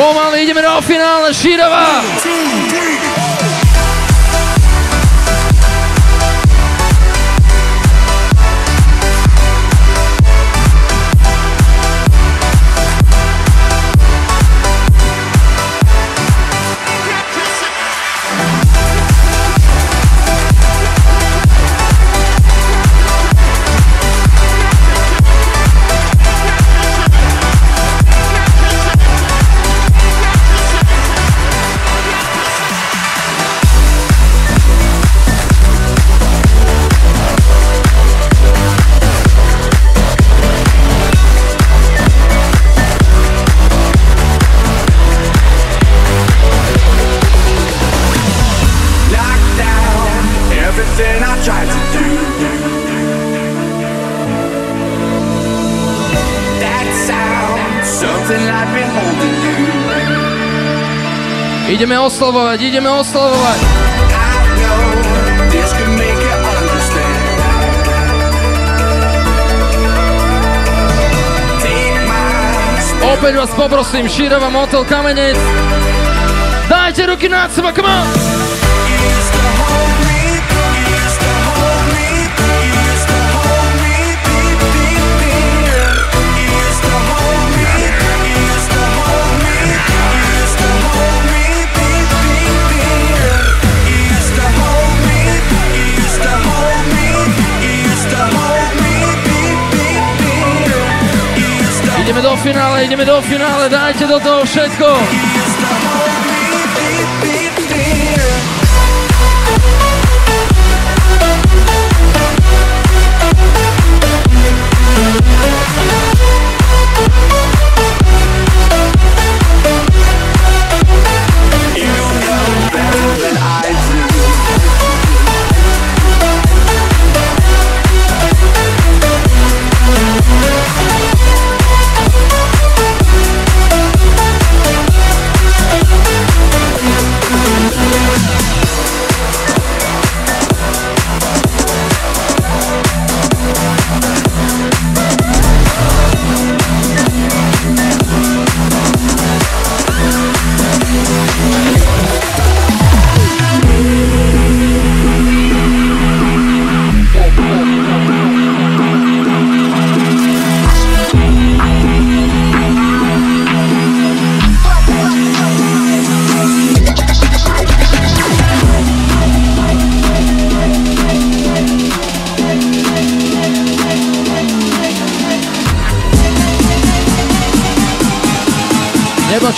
Pomaly ideme do finále, Šírova! Ideme oslovovať, ideme my Opäť vás poprosím, Šírova, Motel, Kamenec. Dajte ruky nad seba, come on! Finále, ideme do finále, dajte do toho všetko.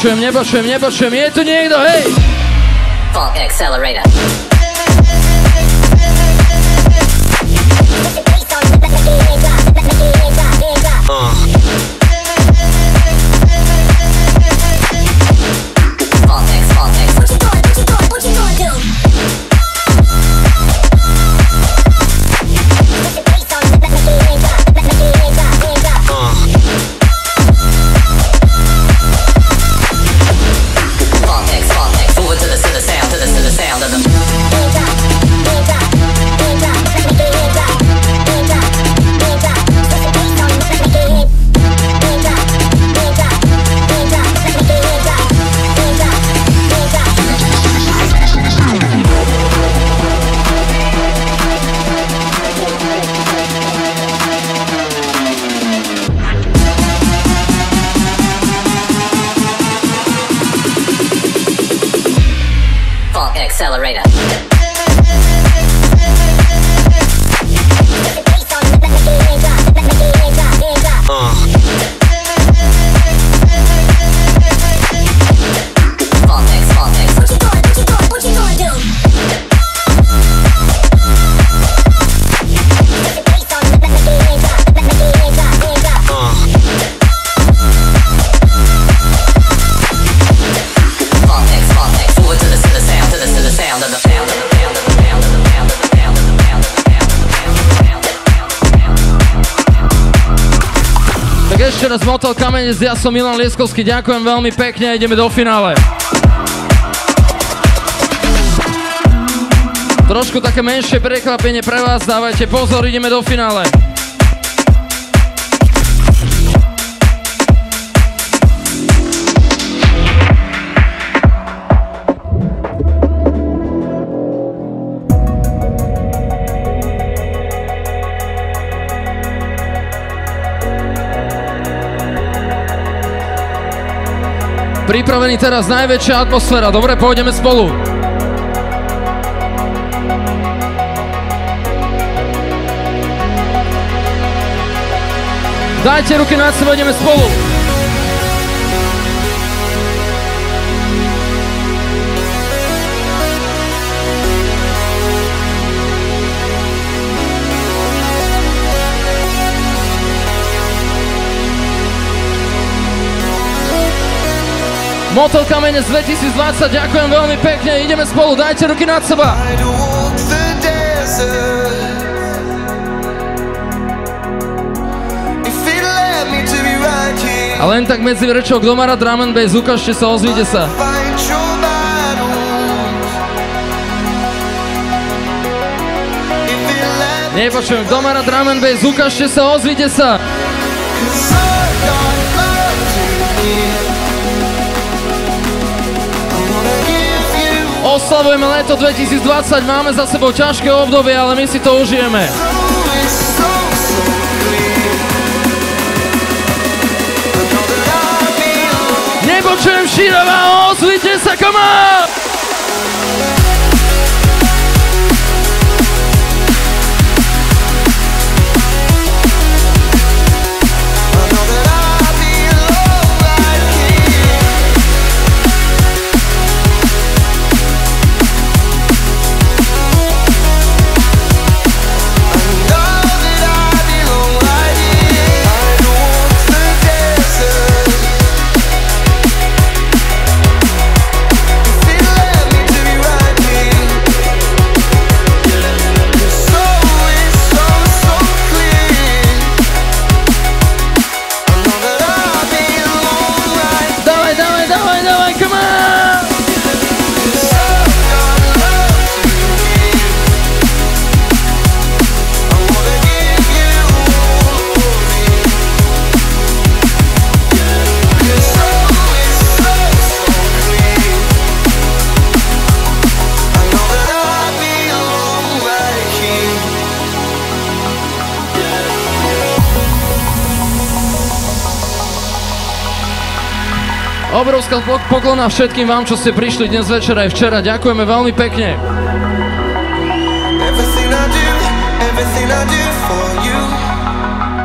Nepočujem, nepočujem, nepočujem, je tu niekto, hej! Funk Accelerator. Motel Kamenec, ja som Milan Lieskovský, ďakujem veľmi pekne a ideme do finále. Trošku také menšie prekvapenie pre vás, dávajte pozor, ideme do finále. Pripravený teraz najväčšia atmosféra, dobre, pôjdeme spolu. Dajte ruky na seba, ideme spolu. Motel Kamenec 2020, ďakujem veľmi pekne, ideme spolu, dajte ruky nad seba. A len tak medzi rečou, kto má rád and bass, ukážte sa, ozvite sa. Nepočujem, kto má rád and bass, ukážte sa, ozvite sa. Oslavujeme leto 2020, máme za sebou ťažké obdobie, ale my si to užijeme. Nepočujem šírava, ozvite sa, come on! Pok- poklona všetkým vám, čo ste prišli dnes večer aj včera. Ďakujeme veľmi pekne.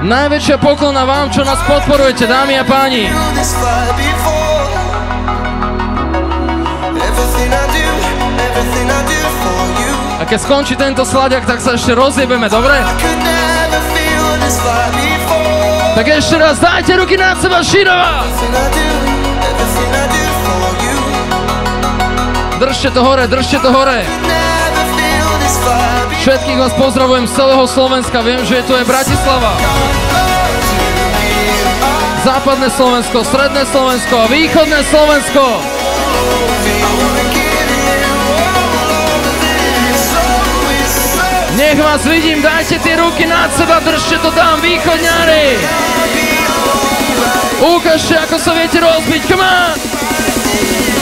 Najväčšia poklona vám, čo nás podporujete, dámy a páni. A keď skončí tento sladiak, tak sa ešte rozjebeme, dobre? Tak ešte raz, dajte ruky nad seba, Širova! Držte to hore, držte to hore! Všetkých vás pozdravujem z celého Slovenska, viem, že tu je Bratislava. Západné Slovensko, stredné Slovensko a východné Slovensko. Nech vás vidím, dajte tie ruky nad seba, držte to tam, východňári! Ukážte, ako sa viete rozbiť, come on!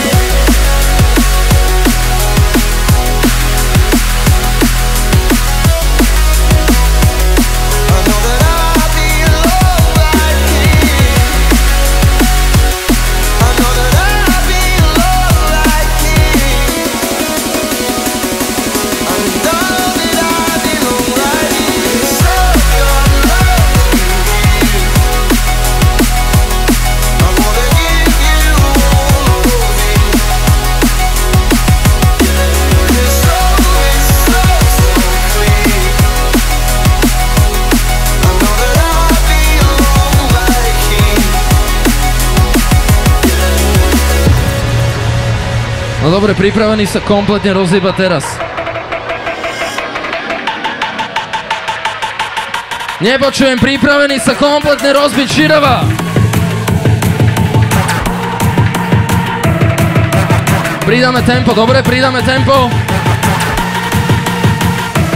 Dobre, pripravený sa kompletne rozjeba teraz. Nepočujem, pripravený sa kompletne rozbiť Širava. Pridáme tempo, dobre, pridáme tempo.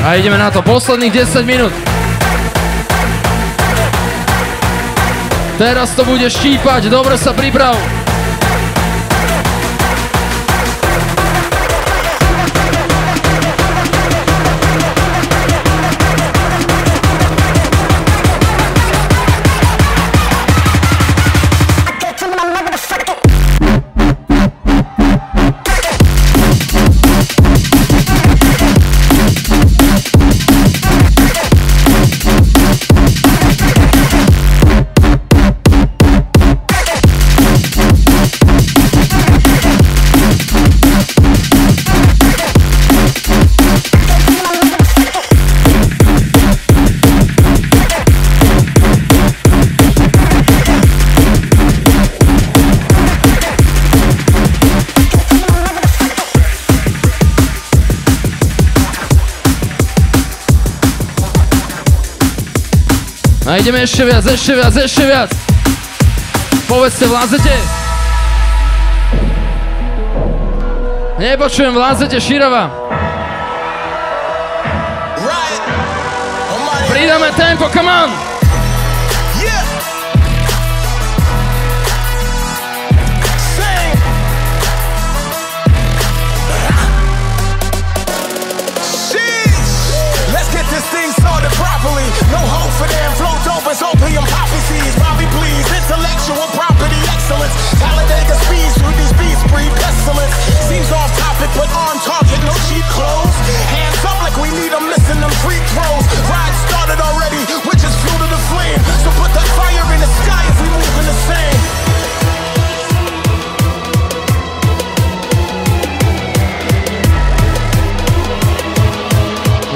A ideme na to, posledných 10 minút. Teraz to bude štípať, dobre sa priprav. Ideme ešte viac, ešte viac, ešte viac. Povedzte, vládzete? Nepočujem, vládzete, Širava. Pridáme tempo, come on!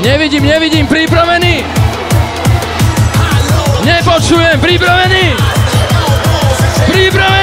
Nevidím, nevidím, pripravený! Nepočujem, pripravený! Pripravený!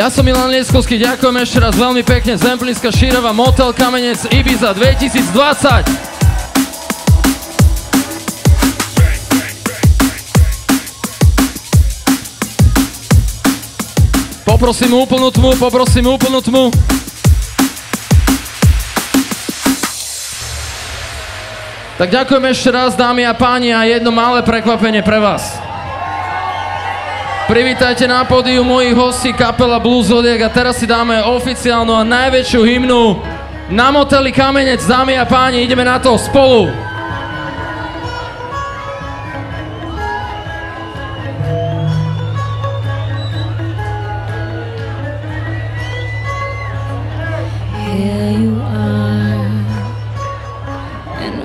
Ja som Milan Lieskovský, ďakujem ešte raz veľmi pekne Zemplínska Šírova Motel Kamenec Ibiza 2020. Poprosím úplnú tmu, poprosím úplnú tmu. Tak ďakujem ešte raz, dámy a páni, a jedno malé prekvapenie pre vás. Privítajte na pódiu mojich hostí kapela Blue Zodiac a teraz si dáme oficiálnu a najväčšiu hymnu na moteli Kamenec, dámy a páni, ideme na to spolu.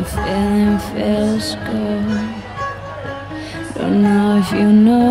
Feeling feels good. Don't know if you know